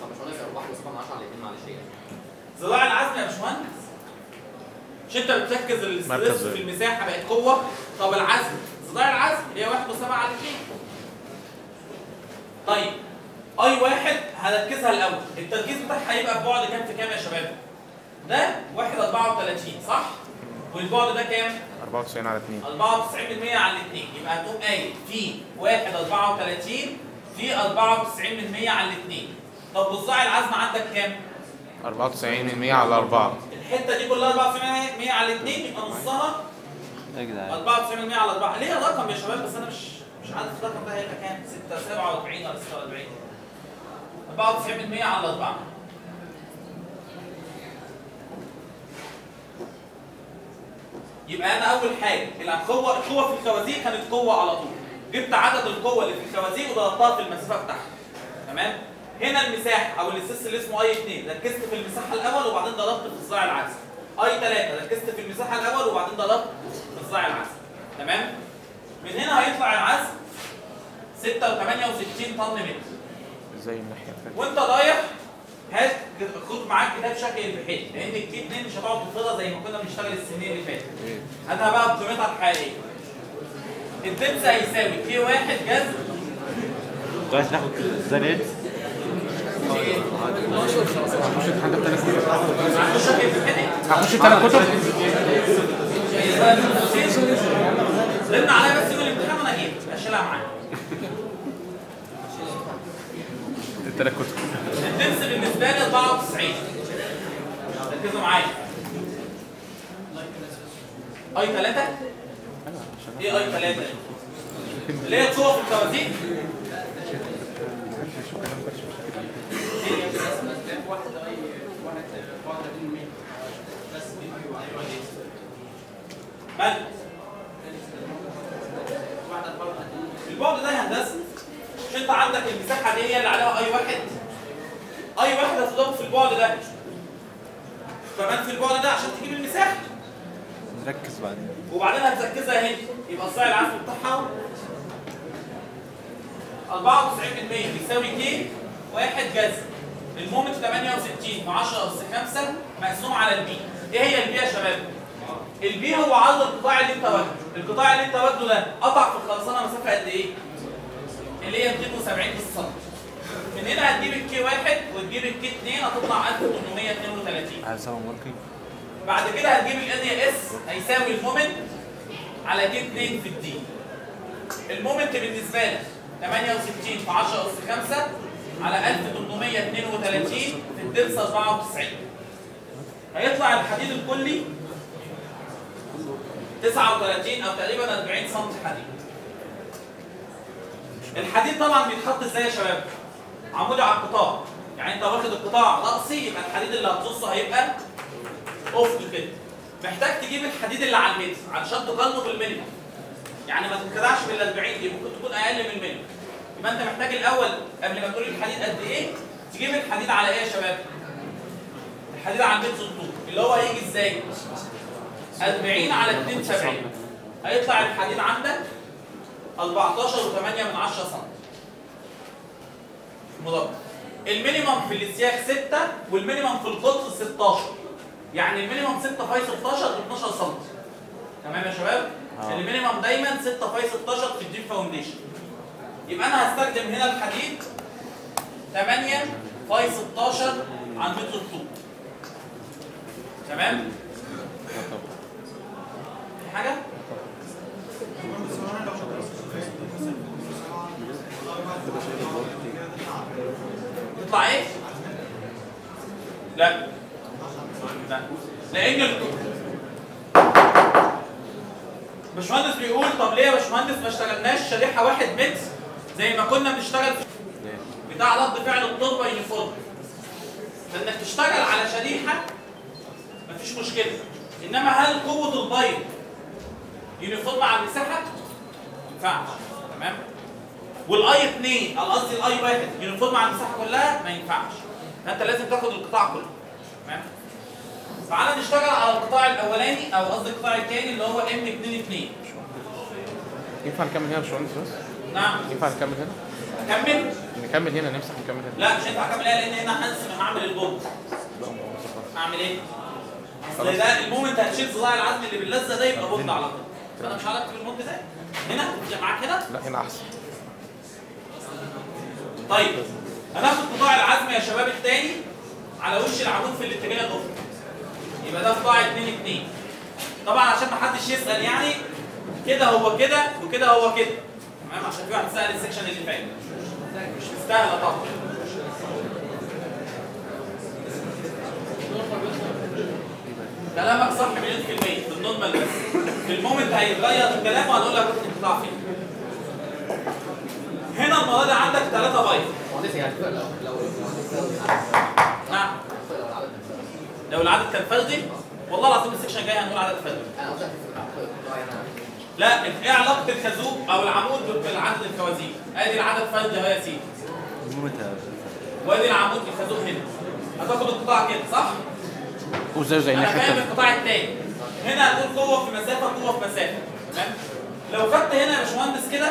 طب مش هقول ارباح بس على 2 معلش يعني ذراع العزم يا باشمهندس. مش انت بتركز الاسترس في المساحة بقت قوة؟ طب العزم. صداع العزم هي 1.7 على 2 طيب اي واحد هركزها الأول. التركيز بتاعها هيبقى في بعد كام في كام يا شباب؟ ده 1 34 صح؟ والبعد ده كام؟ 94 على 2 94% على 2 يبقى هتقوم قايل في 1 34 في 94% على 2 طب بصاع العزم عندك كام؟ 94% على 4 الحتة دي كلها 94% على 2 يبقى نصها إيه يا 94% على 4 ليه الرقم يا شباب؟ بس أنا مش مش عارف الرقم ده هيبقى كام. 6 47 ولا 46 94% على 4 يبقى أنا أول حاجة القوه القوه في الخوازيق كانت قوة على طول. جبت عدد القوة اللي في الخوازيق وضربتها في المسافة بتاعتها تمام؟ هنا المساحة أو ال stress اللي اسمه اي 2 ركزت في المساحة الأول وبعدين ضربت في الذراع العكسي. اي 3 ركزت في المساحة الأول وبعدين ضربت في الذراع العكسي. تمام؟ من هنا هيطلع العزم 6 و68 طن متر. زي التانية وأنت رايح هات خد معاك كتاب شكل البحيث لأن ال K 2 مش هتقعد تفرضها زي ما كنا بنشتغل السنين اللي فاتت. هاتها بقى بقيمتها الحقيقية. الدبس هيساوي كي واحد جذر عايز ناخد زنيت هخش بتلات كتب رن عليا بس يوم الامتحان وأنا أجيب اشيلها معاك التلات كتب الدبس بالنسبة لي 94 ركزوا معايا اي 3 إيه اي 3 اللي هي القوه في الخوازيق البعد ده يا هندسه مش انت عندك المساحه دي هي اللي عليها اي واحد اي واحد هتضربه في البعد ده كمان في البعد ده عشان تجيب المساحه وبعدين هتركزها هنا يبقى ذراع العزم بتاعها 94% بيساوي K واحد جذر ال moment 68 في 10 اس 5 مقسوم على ال B. إيه هي ال B يا شباب؟ ال B هو عرض القطاع اللي انت واخده. القطاع اللي انت واخده ده قطع في الخرسانة مسافة قد إيه؟ اللي هي 270 بالسم من هنا هتجيب ال K واحد وتجيب ال K 2 هتطلع 1832 عايز أسوي marking بعد كده هتجيب ال area S هيساوي ال moment على K 2 في ال D. ال moment بالنسبة لك 68 في 10 اس 5 على 1832 في الدرس 94 هيطلع الحديد الكلي 39 أو تقريبا 40 سم حديد. الحديد طبعا بيتحط إزاي يا شباب؟ عمودي على القطاع. يعني أنت واخد القطاع رأسي يبقى الحديد اللي هترصه هيبقى افقي كده محتاج تجيب الحديد اللي على المتر علشان تقارنه بال minimum يعني ما تنخدعش بال 40 دي ممكن تكون أقل من ال minimum يبقى انت محتاج الأول قبل ما تقول الحديد قد إيه تجيب الحديد على إيه يا شباب؟ الحديد على المتر الطول اللي هو هيجي إزاي؟ 40 على 72 هيطلع الحديد عندك 14 و8 من 10 سم. مضاد ال minimum في الاسياخ 6 وال minimum في القطر 16 يعني ال minimum 6 phi 16 ب 12 سم. تمام يا شباب؟ آه. ال minimum دايما 6 phi 16 في ال deep foundation. يبقى أنا هستخدم هنا الحديد 8 فاي 16 عن متر الطول تمام؟ في حاجة؟ تطلع إيه؟ لا. لا. لأن باشمهندس بيقول طب ليه يا باشمهندس ما اشتغلناش شريحة واحد متر زي ما كنا بنشتغل في بتاع رد فعل التربه uniform فانك تشتغل على شريحة مفيش مشكلة. إنما هل قوة ال pile uniform على المساحة؟ ما ينفعش. تمام؟ والآي 2 أو قصدي الآي 1 uniform على المساحة كلها؟ ما ينفعش. فأنت لازم تاخد القطاع كله. تمام؟ تعالى نشتغل على القطاع الأولاني أو قصدي القطاع الثاني اللي هو M 2 2 ينفع نكمل هنا باشمهندس بس؟ نعم. ينفع نكمل هنا؟ كمل نكمل هنا نمسح نكمل هنا. لا مش هينفع اكمل لأن هنا هنسم هعمل البوم. اعمل إيه؟ أصل ده المومنت هتشيل صداع العزم اللي باللزه ده يبقى بوند على طول. فأنا مش هركب المومنت ده هنا؟ معاك هنا؟ لا هنا أحسن. طيب هناخد قطاع العزم يا شباب التاني على وش العمود في الاتجاه الافقي يبقى ده قطاع 2 2 طبعا عشان ما حدش يسأل يعني كده هو كده وكده هو كده. تمام عشان في واحد سال ال section اللي فات مش مستاهله طبعا كلامك صح مليون في المية في ال normal بس في ال moment هيتغير الكلام وهنقول لك القطاع فين هنا المرة دي عندك 3 pile يعني نعم لو العدد كان فردي والله العظيم السكشن الجاي هنقول عدد فردي لا إيه علاقه الخازوق أو العمود بالعدد الخوازيق أدي العدد فردي اهو يا سيدي وأدي العمود بالخازوق هنا. هتاخد القطاع كده صح؟ وزيه زي أنا فاهم القطاع الثاني هنا هتقول قوة في مسافة قوة في مسافة. تمام؟ لو خدت هنا يا باشمهندس كده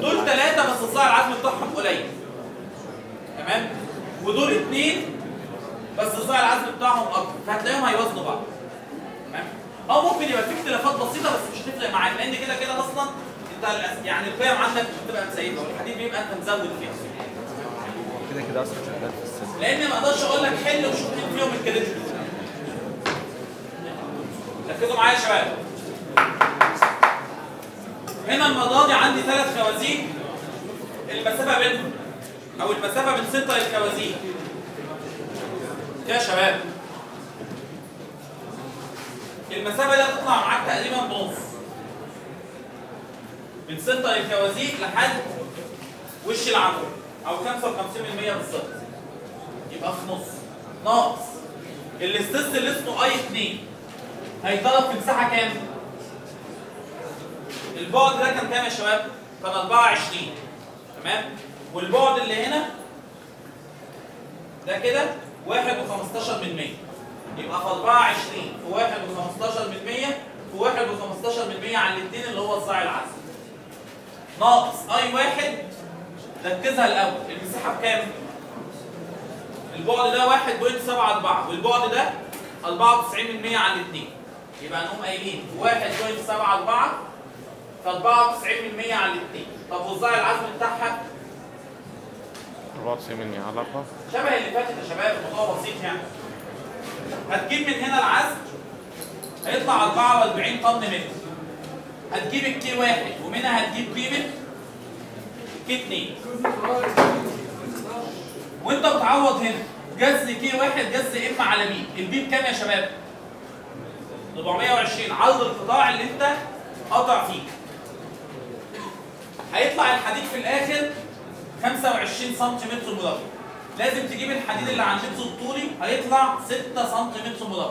دول ثلاثة بس الظاهر العزم بتاعهم قليل. تمام؟ ودول اثنين بس الظاهر العزم بتاعهم أكتر فهتلاقيهم هيوزنوا بعض. أو ممكن يبقى في اختلافات بسيطة بس مش هتفرق معاك لأن كده كده أصلا أنت يعني القيم عندك بتبقى مسيبة والحديد بيبقى أنت مزود فيها كده كده أصلا شغال في السيستم. لأن ما أقدرش أقول لك حل وشوف مين فيهم الكريدت. ركزوا معايا يا شباب. هنا المرة دي عندي ثلاث خوازيق. المسافة بينهم أو المسافة من center الخوازيق يا شباب. المسافة دي هتطلع معاك تقريبا بنص. من center الخوازيق لحد وش العمود أو 55% بالظبط. يبقى في نص. ناقص. ال stress اللي اسمه آي 2 هيضرب في مساحة كام؟ البعد ده كان كام يا شباب؟ كان 24 تمام؟ والبعد اللي هنا ده كده 1 و15 من 100 يبقى في 24 في 1 و15 من 100 في 1 و15% على الاثنين اللي هو الصاع العزل. ناقص اي واحد ركزها الأول. المساحة بكام؟ البعد ده 1.74 والبعد ده 94% على الاثنين. يبقى نقوم قايلين 1.74 ف 94% على الاثنين. طب والظاهر العزم بتاعها؟ 94 مني على 4 شبه اللي فاتت يا شباب الموضوع بسيط يعني. هتجيب من هنا العزم هيطلع 44 طن متر هتجيب الكي واحد ومنها هتجيب قيمه كي 2 وأنت بتعوض هنا. جذر كي واحد جذر ام على بي البي بكام يا شباب؟ 420 عرض القطاع اللي أنت قاطع فيه. هيطلع الحديد في الآخر 25 سم مربع. لازم تجيب الحديد اللي عند المتر الطولي هيطلع 6 سم مربع.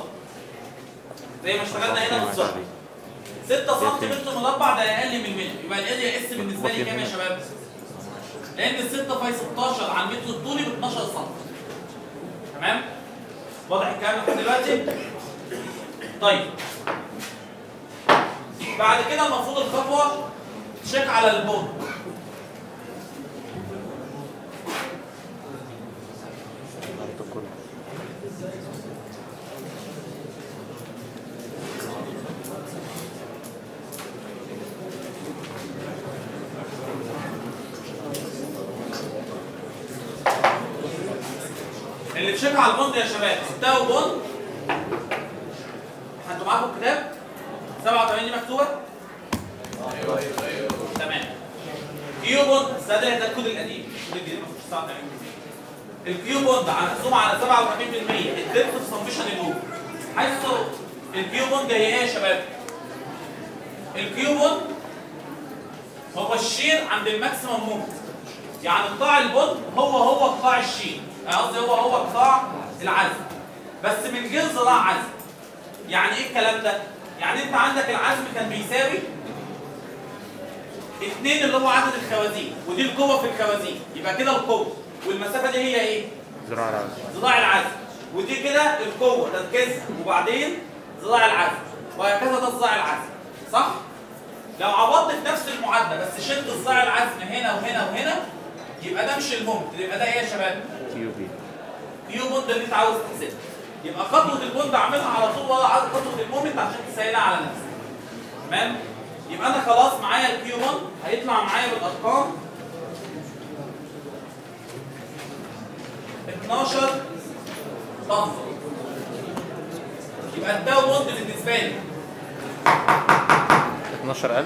زي ما اشتغلنا هنا بالظبط. 6 سم مربع ده أقل من المتر يبقى ال area S بالنسبة لي كام يا شباب؟ لأن ال 6 في 16 على المتر الطولي ب 12 سم تمام؟ واضح الكلام لحد دلوقتي؟ طيب. بعد كده المفروض الخطوة check على ال bond اللي check على ال bond يا شباب التاو bond أنتوا معاكم الكتاب 87 دي مكتوبه تمام Q bond ده ده الكود القديم الكود الجديد ما فيهوش 87 ال Q bond مقسوم على 87% الدبت في سمشن اللوب حيث ال Q bond هي إيه يا شباب؟ ال Q bond هو ال shear عند ال maximum moment يعني قطاع ال bond هو هو قطاع ال shear يعني قصدي هو هو قطاع العزم بس من غير ذراع عزم يعني إيه الكلام ده؟ يعني انت عندك العزم كان بيساوي اتنين اللي هو عدد الخوازيق ودي القوة في الخوازيق. يبقى كده القوة. والمسافة دي هي إيه؟ ذراع العزم. ذراع العزم. ودي كده القوة تركيزها وبعدين ذراع العزم. وهكذا ده ذراع العزم. صح؟ لو عوضت في نفس المعادلة بس شلت ذراع العزم هنا وهنا وهنا يبقى ده مش ال moment يبقى ده إيه يا شباب؟ Q b Q bond اللي انت عاوز تحسبها يبقى خطوة ال bond أعملها على طول ورا عدد خطوة ال moment عشان تسهلها على نفسك تمام؟ يبقى أنا خلاص معايا ال Q bond هيطلع معايا بالأرقام 12 طن. يبقى التاو bond بالنسبة لي. 12000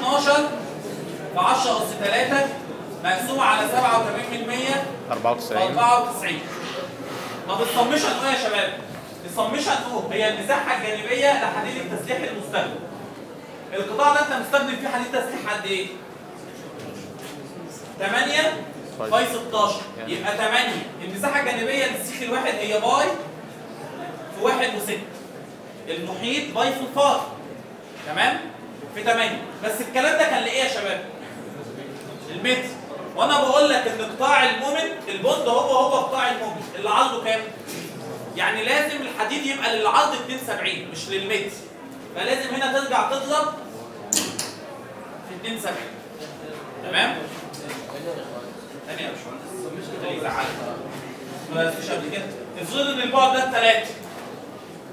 12 في 10 أس 3 مقسوم على 87% 94 94 طب السمشن إيه يا شباب؟ السمشن أو هي المساحة الجانبية لحديد التسليح المستخدم. القطاع ده انت مستخدم فيه حديد تسليح قد إيه؟ 8 باي 16 يبقى 8 المساحة الجانبية للسيخ الواحد هي باي في 1 و6 المحيط باي في ال فاي تمام؟ في 8 بس الكلام ده كان لإيه يا شباب؟ المتر وأنا بقول لك ان قطاع ال moment ال bond هو هو قطاع ال moment اللي عرضه كام؟ يعني لازم الحديد يبقى للعرض 72 مش للمتر فلازم هنا ترجع تضرب في 72 تمام؟ تاني يا باشمهندس. يزعلك ما قبل كده. افرض إن البعد ده 3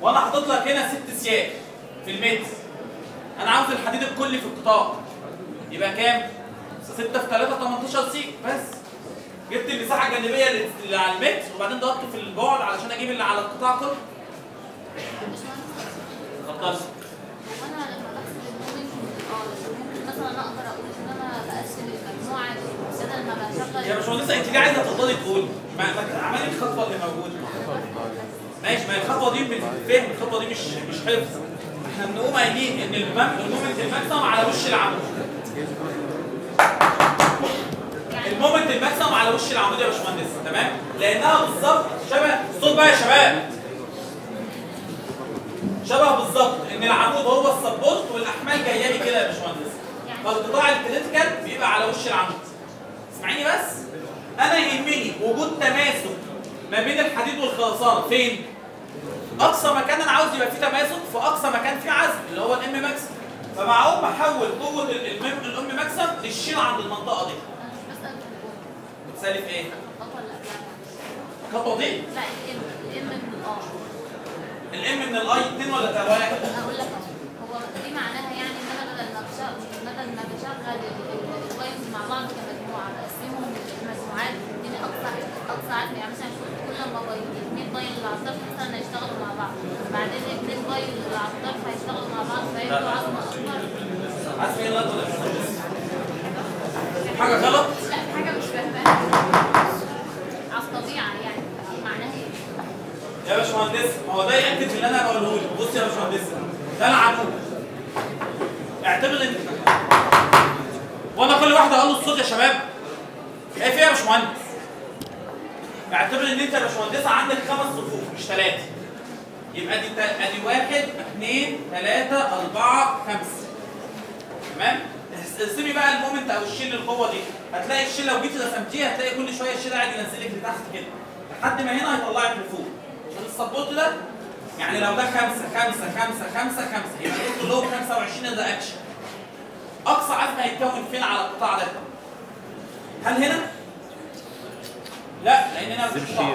وأنا حاطط لك هنا 6 سياج في المتر أنا عاوز الحديد الكلي في القطاع. يبقى كام؟ 6 في 3 18 سي. بس. جبت المساحة الجانبية اللي على المتر وبعدين ضغطت في البعد علشان أجيب اللي على القطاع كله. اتفضل. يا باشمهندس أنت ليه عايزة تفضلي تقولي؟ ما عملي الخطوة اللي موجودة. ماشي ما الخطوة دي بالفهم الخطوة دي مش مش حفظ. إحنا بنقوم قايلين إن المومنت الماكسيمم على وش العمود المومنت الماكسيمم على وش العمود يا باشمهندس؟ تمام؟ لأنها بالظبط شبه الصوت بقى يا شباب. شبه بالظبط إن العمود هو السبورت والأحمال جاية لي كده يا باشمهندس. فالقطاع الكريتيكال بيبقى على وش العمود. اسمعيني بس. أنا يهمني وجود تماسك ما بين الحديد والخرسانة. فين؟ أقصى مكان أنا عاوز يبقى فيه تماسك في أقصى مكان فيه عزم اللي هو الإم ماكسيم فمعقوم أحول قوه الام ماكسيم للشيل عند المنطقة دي أنا مش بسال في الجمله في إيه؟ الخطوه اللي الخطوة دي؟ لا الام من الآر. الام من الآي 2 ولا 3 واحد؟ أقول لك أهو. هو دي معناها يعني إن أنا بدل ما بدل ما بشغل الوايز مع بعض كمجموعة بقسمهم لمجموعات تديني أقصى أقصى عدد. يعني مثلا كل ما باي اثنين بايل العطار مثلا هيشتغلوا مع بعض. بعدين اثنين بايل العطار هيشتغلوا مع بعض فيبقوا عظمه أكبر. عايز إيه غلط ولا مش غلط؟ حاجة غلط؟ لا في حاجة مش فاهماها على الطبيعة يعني معناها إيه؟ يا باشمهندس ما هو ده ياكد اللي أنا بقوله لك. بص يا باشمهندس ده العمود اعتبر أنت وأنا كل واحد أقول له الصوت يا شباب. إيه فيها يا باشمهندس؟ اعتبر إن أنت يا باشمهندس عندك خمس صفوف مش ثلاثة يبقى دي أدي واحد اثنين ثلاثة أربعة خمسة. تمام؟ ارسمي بقى ال moment أو ال shear القوه دي. هتلاقي ال shear لو جيت رسمتيها هتلاقي كل شوية ال shear قاعد ينزلك لتحت كده. لحد ما هنا هيطلعك لفوق. عشان ال support ده يعني لو ده خمسة خمسة خمسة خمسة خمسة. يبقى دول كلهم 25 ده اكشن أقصى عزم هيتكون فين على القطاع ده؟ هل هنا؟ لا لأن هنا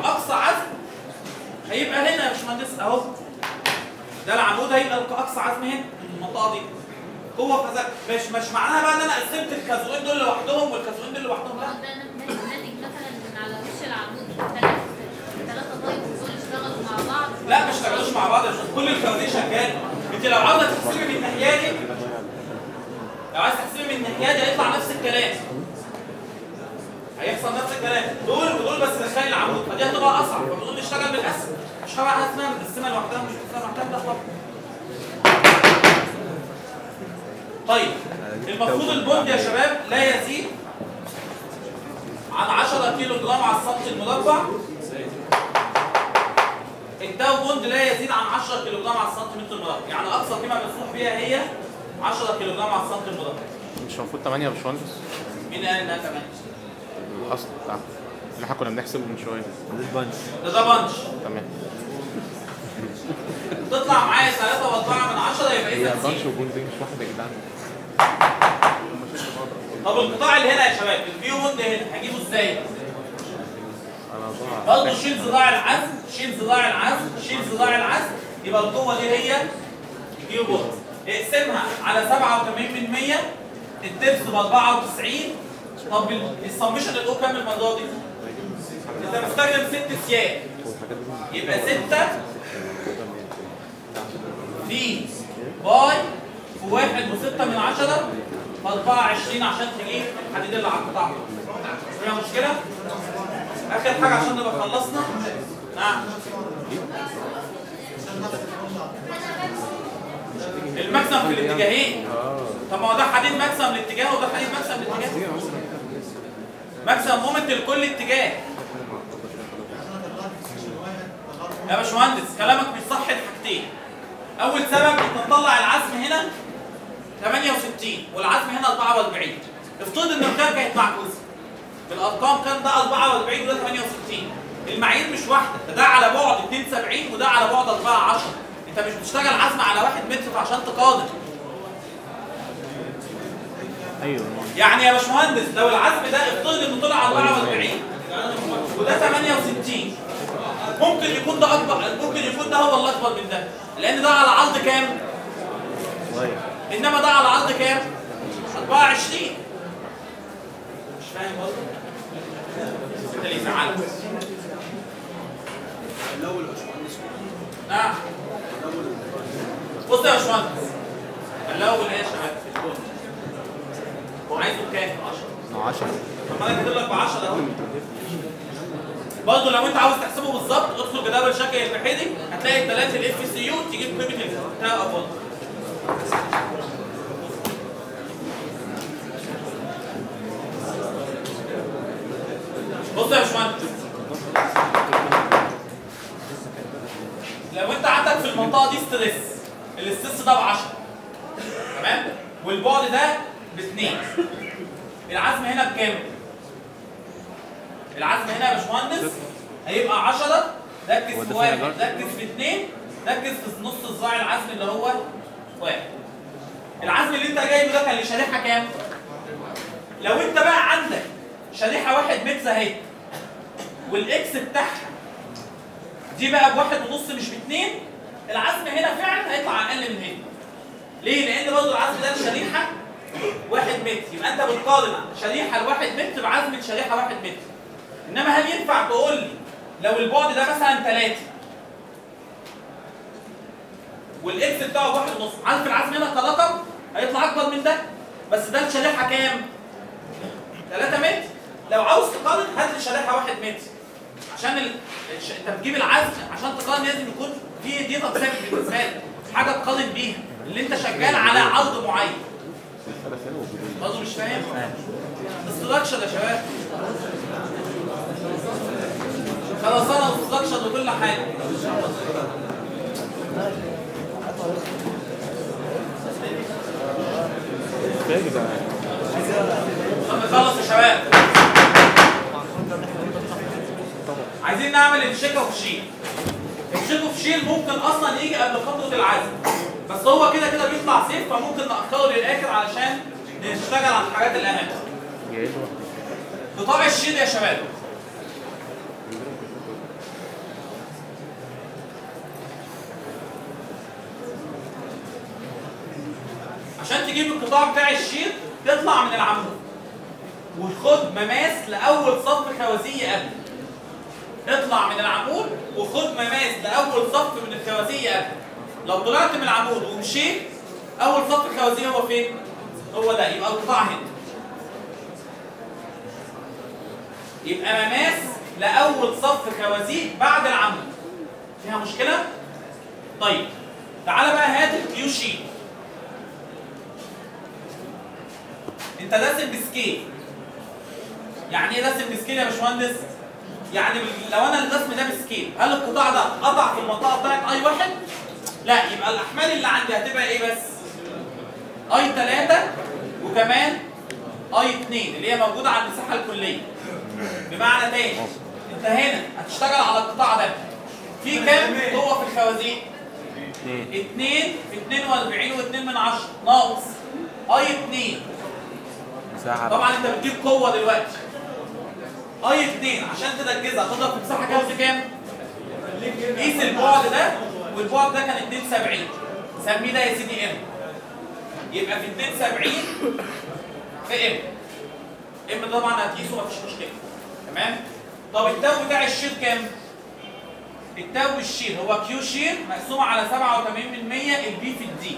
أقصى عزم هيبقى هنا يا باشمهندس. أهو. ده العمود هيبقى أقصى عزم هنا. المنطقة دي. قوة فذا مش مش معناها بقى إن أنا قسمت الكازوين دول لوحدهم والكازوين دول لوحدهم لا. هو ده ناتج مثلا من على وش العمود. ثلاث ثلاثة بايل دول اشتغلوا مع بعض. لا ما اشتغلوش مع بعض عشان كل الكوازين شغاله أنت لو عاوزة تحسبي من الناحيه دي لو عايز تحسبي من الناحيه دي هيطلع نفس الكلام. هيحصل نفس الكلام. دول ودول بس دخلي العمود. فدي هتبقى أصعب. فبنقول نشتغل بالاسم مش هبقى أسمها مقسمه لوحدها مش مقسمه لوحدها ده خلاص طيب المفروض ال bond يا شباب لا يزيد عن 10 كيلو جرام على السنتي المربع. التاو bond لا يزيد عن 10 كيلو جرام على السنتيمتر المربع يعني أقصى قيمة مسموح بيها هي 10 كيلو جرام على السنتيمتر المربع. مش المفروض 8 يا باشمهندس؟ مين قال إنها 8 الأصل بتاعها اللي إحنا كنا بنحسبه من شوية. ده ال punch ده ده punch. تمام. تطلع معايا 3 و4 من 10 يبقى هي اذا punch دي مش واحدة يا جدعان. طب القطاع اللي هنا يا شباب ال Q bond هنا هجيبه إزاي؟ برضه شيل ذراع العزم شيل ذراع العزم شيل ذراع العزم يبقى القوة دي هي؟ ال Q bond اقسمها على 87% ال depth ب 94 طب السمشن الاو كام المره دي؟ أنت مستخدم ست أسياخ. يبقى 6 في pi في واحد وستة من عشرة. في 24 عشان تجيب الحديد اللي على القطاع. فيها مشكلة؟ آخر حاجة عشان نبقى خلصنا. نعم المكسب في الاتجاهين. طب ما هو ده حديد مكسب لاتجاه وده حديد مكسب لاتجاه مكسب مومنت لكل اتجاه. يا باشمهندس كلامك مش صح لحاجتين أول سبب انت مطلع العزم هنا 68 والعزم هنا 44 افترض ان الارقام كانت معكوسه بالارقام كان ده 44 وده 68 المعايير مش واحدة ده, ده على بعد 72 وده على بعد 4 10 أنت مش بتشتغل عزم على 1 متر عشان تقادر. أيوه. يعني يا باشمهندس لو العزم ده افترض إنه طلع 44 وده 68 ممكن يكون ده أكبر ممكن يكون ده هو الاكبر من ده. لأن ده على عرض كام؟ صغير إنما ده على عرض كام؟ 24 مش فاهم برضه؟ انت اللي يزعلك الأول يا باشمهندس. نعم بص يا باشمهندس. الأول إيه يا شباب؟ هو عايزه بكام؟ 10 10 طب أنا كاتب لك ب 10 أهو. برضه لو أنت عاوز تحسبه بالظبط ادخل جدول شكل البحيري هتلاقي الثلاثه الاف سي يو تجيب قيمة بتاع أفضل. بص يا باشمهندس. لو انت عندك في المنطقة دي stress ال stress ده ب 10 تمام؟ والبعد ده باثنين العزم هنا بكام؟ العزم هنا يا باشمهندس هيبقى 10 ركز في واحد؟ ركز في اثنين ركز في نص الصاع العزم اللي هو واحد العزم اللي انت جايبه ده كان لشريحة كام؟ لو انت بقى عندك شريحة واحد متر اهي وال X بتاعها دي بقى بواحد ونص مش باتنين العزم هنا فعلا هيطلع أقل من هنا ليه؟ لأن برضه العزم ده لشريحة واحد متر يبقى أنت بتقارن شريحة الواحد متر بعزم شريحة واحد متر إنما هل ينفع تقول لي لو البعد ده مثلا 3 وال X بتاعه بواحد ونص. عارف العزم هنا كرقم هيطلع أكبر من ده. بس ده الشريحه كام؟ 3 متر. لو عاوز تقارن هات لي شريحه 1 متر. عشان ال... أنت بتجيب العزم عشان تقارن لازم يكون في data ثابت بالنسبة لك حاجة تقارن بيها. اللي أنت شغال على عرض معين. برضه مش فاهم؟ structure يا شباب. خلاص أنا structure وكل حاجة. يا جدعان طب نخلص يا شباب عايزين نعمل الشيك أوف شيل. الشيك أوف شيل ممكن أصلا يجي قبل خطوة العزم بس هو كده كده بيطلع سيف فممكن نأخره للآخر علشان نشتغل على الحاجات الأهم. قطاع الشيل يا شباب. عشان تجيب القطاع بتاع الشيل تطلع من العمود. وخد مماس لأول صف خوازيق قبل. اطلع من العمود وخد مماس لأول صف من الخوازيق قبل. لو طلعت من العمود ومشيت أول صف خوازيق هو فين؟ هو ده. يبقى القطاع هنا. يبقى مماس لأول صف خوازيق بعد العمود. فيها مشكلة؟ طيب تعالى بقى هات ال Q shear. انت راسم ب scale. يعني إيه راسم ب scale يا باشمهندس؟ يعني لو أنا الرسم ده ب scale هل القطاع ده قطع في المنطقة بتاعت اي واحد؟ لا يبقى الأحمال اللي عندي هتبقى إيه بس؟ أي 3 وكمان أي 2 اللي هي موجودة على المساحة الكلية. بمعنى تاني أنت هنا هتشتغل على القطاع ده. في كام؟ قوه في الخوازيق. 2 في 42 و2 من 10 ناقص. أي 2 ساعة. طبعا أنت بتجيب قوة دلوقتي. آي 2 عشان تركزها تضرب في مساحة كام؟ كام؟ قيس البعد ده والبعد ده كان 72 سميه ده يا سيدي ام يبقى في 72 في mm طبعا هتقيسه مفيش مشكلة. تمام؟ طب ال tau بتاع ال shear كام؟ ال tau ال shear هو Q shear مقسوم على 87% ال B في ال D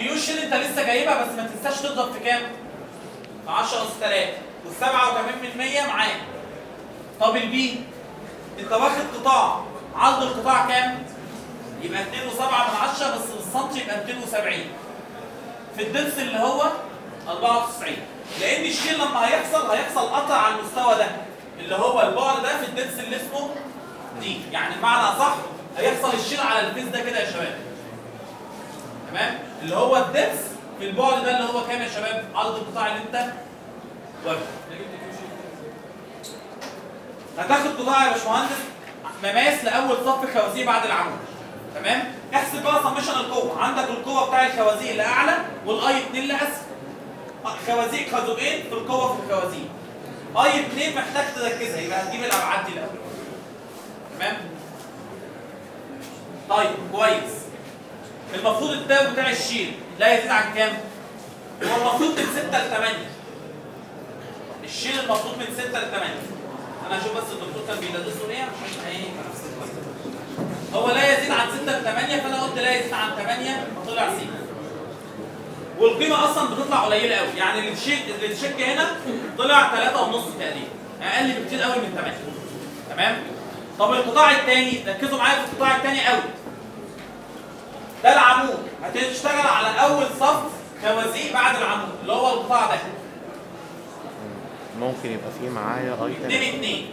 Q shear انت لسه جايبها بس ما تنساش تضرب في كام؟ في 10 أس 3 وال 87% معاك. طب ال B انت واخد قطاع. عرض القطاع كام؟ يبقى 2.7 من 10 بس بالسنتي يبقى 270 في الدرس اللي هو 94 لأن الشيل لما هيحصل هيحصل قطع على المستوى ده. اللي هو البعد ده في الدرس اللي اسمه دي يعني بمعنى صح هيحصل الشيل على الفيس ده كده يا شباب. تمام؟ اللي هو الدرس في البعد ده اللي هو كام يا شباب؟ عرض القطاع اللي انت واخده. هتاخد قطاع يا باشمهندس مماس لأول صف خوازيق بعد العمود تمام؟ احسب بقى سمشن القوة. عندك القوة بتاع الخوازيق اللي أعلى والآي 2 اللي أسفل. خوازيق خازوقين في القوة في الخوازيق. آي 2 محتاج تركزها. يبقى هتجيب الأبعاد دي الأول. تمام؟ طيب كويس. المفروض التاو بتاع الشيل لا يزيد عن كام؟ هو المفروض من 6 ل 8 الشيل المفروض من 6 ل 8 أنا أشوف بس الدكتور كان بيدرسه إيه عشان إيه؟ هو لا يزيد عن 6 ل 8 فأنا قلت لا يزيد عن 8 طلع safe والقيمة أصلا بتطلع قليلة قوي يعني ال check ال check هنا طلع 3 ونص تقريبا. أقل بكتير قوي من 8 تمام؟ طب القطاع الثاني ركزوا معايا في القطاع الثاني قوي ده العمود. هتشتغل على أول صف خوازيق بعد العمود اللي هو القطاع ده. ممكن يبقى فيه معايا أي 2 تاني 2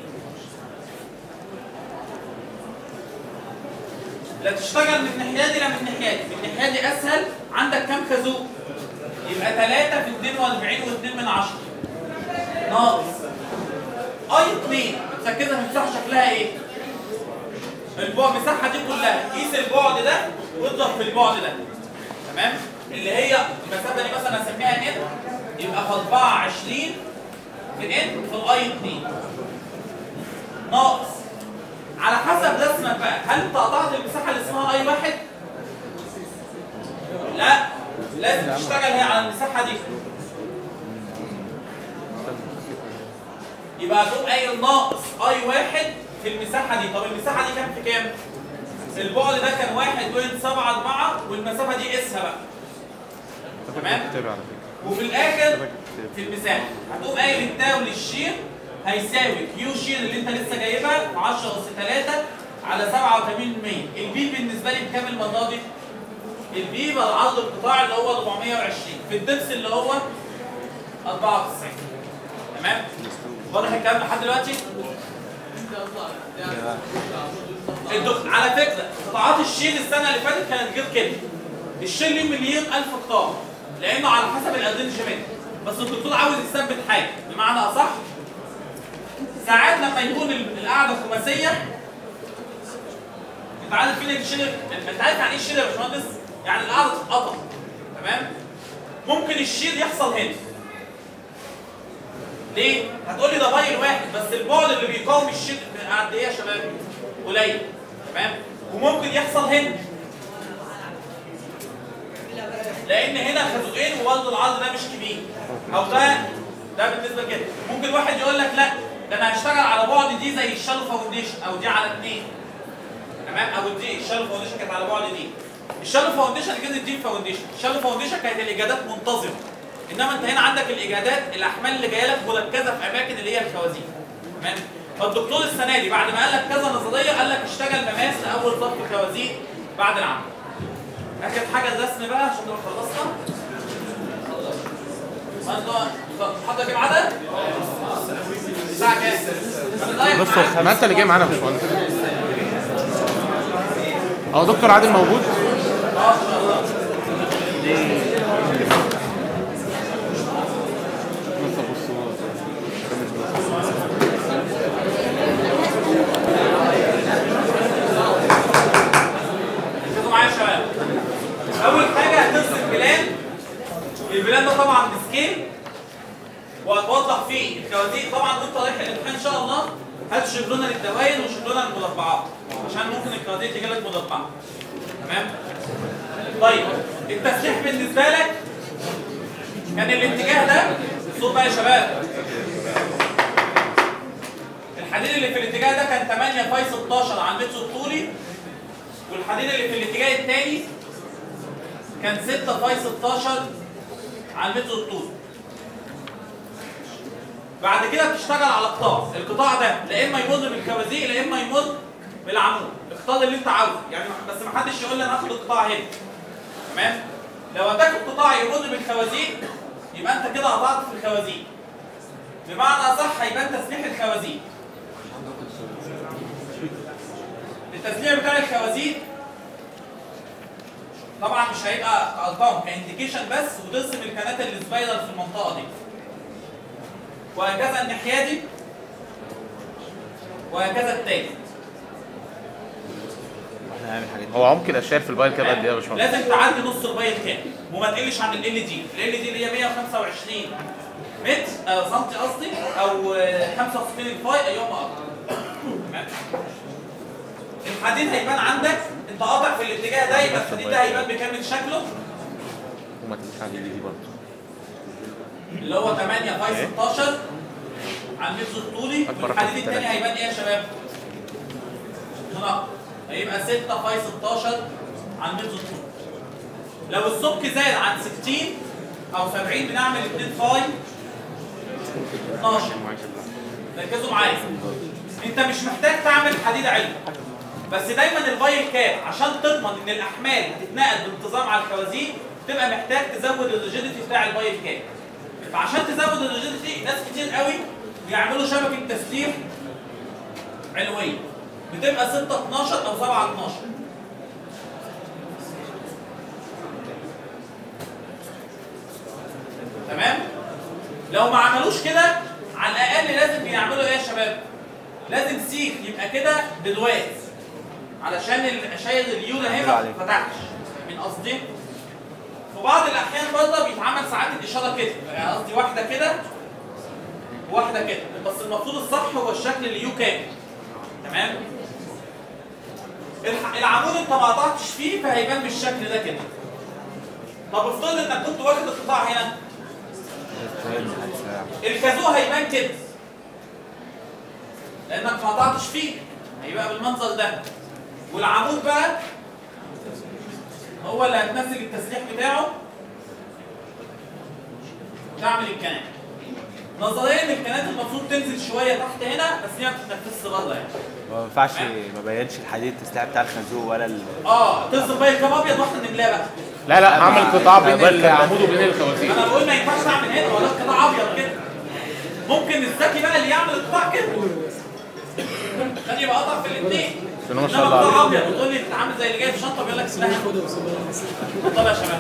لا تشتغل من الناحية دي لا من الناحية دي. من الناحية دي أسهل. عندك كام خازوق يبقى 3 في 42 و2 من 10 ناقص. أي 2 متركزه في شكلها إيه؟ البعد المساحه دي كلها. قيس البعد ده واضرب في البعد ده. تمام؟ اللي هي المسافه دي مثلا هسميها إن يبقى في 24 في ان في الآي 2 ناقص. على حسب رسمك بقى هل أنت قطعت المساحة اللي اسمها آي واحد؟ لا. لازم تشتغل هي على المساحة دي. يبقى هتقوم قايل ناقص آي واحد في المساحة دي طب المساحة دي كام في كام؟ البعد ده كان 1.74 والمسافة دي قيسها بقى تمام؟ وفي الآخر في المساحة هتقوم قايل ال tau لل shear هيساوي Q shear اللي انت لسه جايبها 10 أس 3 على 87% ال B بالنسبة لي بكام المره دي؟ ال B بقى عرض القطاع اللي هو 420 في ال depth اللي هو 94 تمام؟ واضح الكلام لحد دلوقتي؟ الدك... على فكرة قطاعات ال shear السنة اللي فاتت كانت غير كده. ال shear ليه مليون ألف قطاع لأنه على حسب ال arrangement بس الدكتور عاوز يثبت حاجة بمعنى أصح ساعات لما يكون ال- القعدة خماسية أنت عارف فين ال shear أنت عارف يعني إيه ال shear يا باشمهندس؟ يعني القعده تتقطع تمام؟ ممكن ال shear يحصل هنا. ليه؟ هتقول لي ده pile واحد بس البعد اللي بيقاوم ال shear قد إيه يا شباب؟ قليل. تمام؟ وممكن يحصل هنا. لأن هنا خازوقين ووزن العرض ده مش كبير. أو ده ده بالنسبة كده. ممكن واحد يقول لك لا ده أنا هشتغل على بعد D زي ال shallow foundation أو D على اثنين تمام؟ أو دي ال shallow foundation كانت على بعد D. ال shallow foundation كانت ال deep foundation ال shallow foundation كانت الإجهادات منتظمة. إنما أنت هنا عندك الإجهادات الأحمال اللي جاية لك مركزة في أماكن اللي هي الخوازيق تمام فالدكتور السنة دي بعد ما قال لك كذا نظرية قال لك اشتغل مماس لأول صف خوازيق بعد العمل آخر حاجة الرسم بقى عشان نبقى خلصنا حضرتك كام عدد؟ الساعة كام؟ بص معاك. ما أنت اللي جاي معانا يا باشمهندس هو دكتور عادل موجود بص بص ركزوا معايا يا شباب حاجة هترسم plan ال plan ده طبعا ب scale وهتوضح فيه الخوازيق طبعا وانت رايح الامتحان إن شاء الله هات شبلونه للدوائر وشبلونه للمربعات عشان ممكن الخوازيق تجي لك مربعه تمام؟ طيب التسليح بالنسبة لك كان الاتجاه ده. الصوت بقى يا شباب. الحديد اللي في الاتجاه ده كان 8 phi 16 على المتر الطولي. والحديد اللي في الاتجاه الثاني كان 6 phi 16 على المتر الطولي بعد كده بتشتغل على قطاع القطاع ده لا إما يمر بالخوازيق لا إما يمر بالعمود. اختار اللي أنت عاوزه. يعني بس ما حدش يقول لي أنا هاخد القطاع هنا. تمام؟ لو أداك القطاع يمر بالخوازيق يبقى أنت كده قطعت في الخوازيق بمعنى اصح هيبان تسليح الخوازيق التسليح بتاع الخوازيق طبعا مش هيبقى ارقام كـ indication بس وترسم الكنات ال spiral في المنطقة دي. وهكذا الناحية دي. وهكذا التاني. إحنا هنعمل الحاجات دي هو عمق الاشياء في ال pile كده قد إيه يا باشمهندس؟ لازم تعدي نص ال pile كامل. وما تقلش عن ال دي ال دي اللي هي 125 متر آه سنتي قصدي أو آه، 65 ال phi أيوه ما أقدر تمام؟ الحديد هيبان عندك. انت قاطع في الاتجاه ده يبقى الحديد ده هيبان بكامل شكله. وما تنساش على دي برضه. اللي هو 8 phi 16 على المتر الطولي. والحديد الثاني. هيبان إيه يا شباب؟ هنا. هيبقى 6 phi 16 على المتر الطولي. لو السمك زاد عن 60 أو 70 بنعمل 2 phi 12 ركزوا معايا. انت مش محتاج تعمل حديد علم بس دايما ال pile cap عشان تضمن إن الأحمال هتتنقل بانتظام على الخوازيق تبقى محتاج تزود ال rigidity بتاع ال pile cap. فعشان تزود ال rigidity ناس كتير قوي بيعملوا شبكة تسليح علويه بتبقى 6 12 أو 7 12 تمام؟ لو ما عملوش كده على الأقل لازم يعملوا إيه يا شباب؟ لازم سيخ يبقى كده بالواز علشان شايل ال U ده عدل ما. تتفتحش من قصدي في بعض الأحيان برضه بيتعمل ساعات الإشارة كده. يعني قصدي واحدة كده واحدة كده. بس المفروض الصح هو الشكل ال U كامل تمام؟ العمود انت ما قطعتش فيه فهيبان بالشكل ده كده. طب افترض انك كنت واخد القطاع هنا. الكازو هيبان كده. لأنك ما قطعتش فيه هيبقى بالمنظر ده. والعمود بقى هو اللي هتمثل التسليح بتاعه. تعمل الكنات نظريا الكنات المفروض تنزل شوية تحت هنا بس هي ما بتتنفسش بره يعني. ما ينفعش ما بينش الحديد التسليح بتاع الخازوق ولا ال... آه تصل بقى كام ابيض وإحنا نملاه بقى؟ لا لا هعمل قطاع بين العمود وبين الخوازيق أنا بقول ما ينفعش تعمل هنا ولا قطاع أبيض كده. ممكن الذكي بقى اللي يعمل القطاع كده. عشان يبقى قطع في الاثنين بس ما شاء الله عليك ابيض وتقول لي أنت عامل زي اللي جاي في شنطة بيقول لك سلاح. طب يا شباب.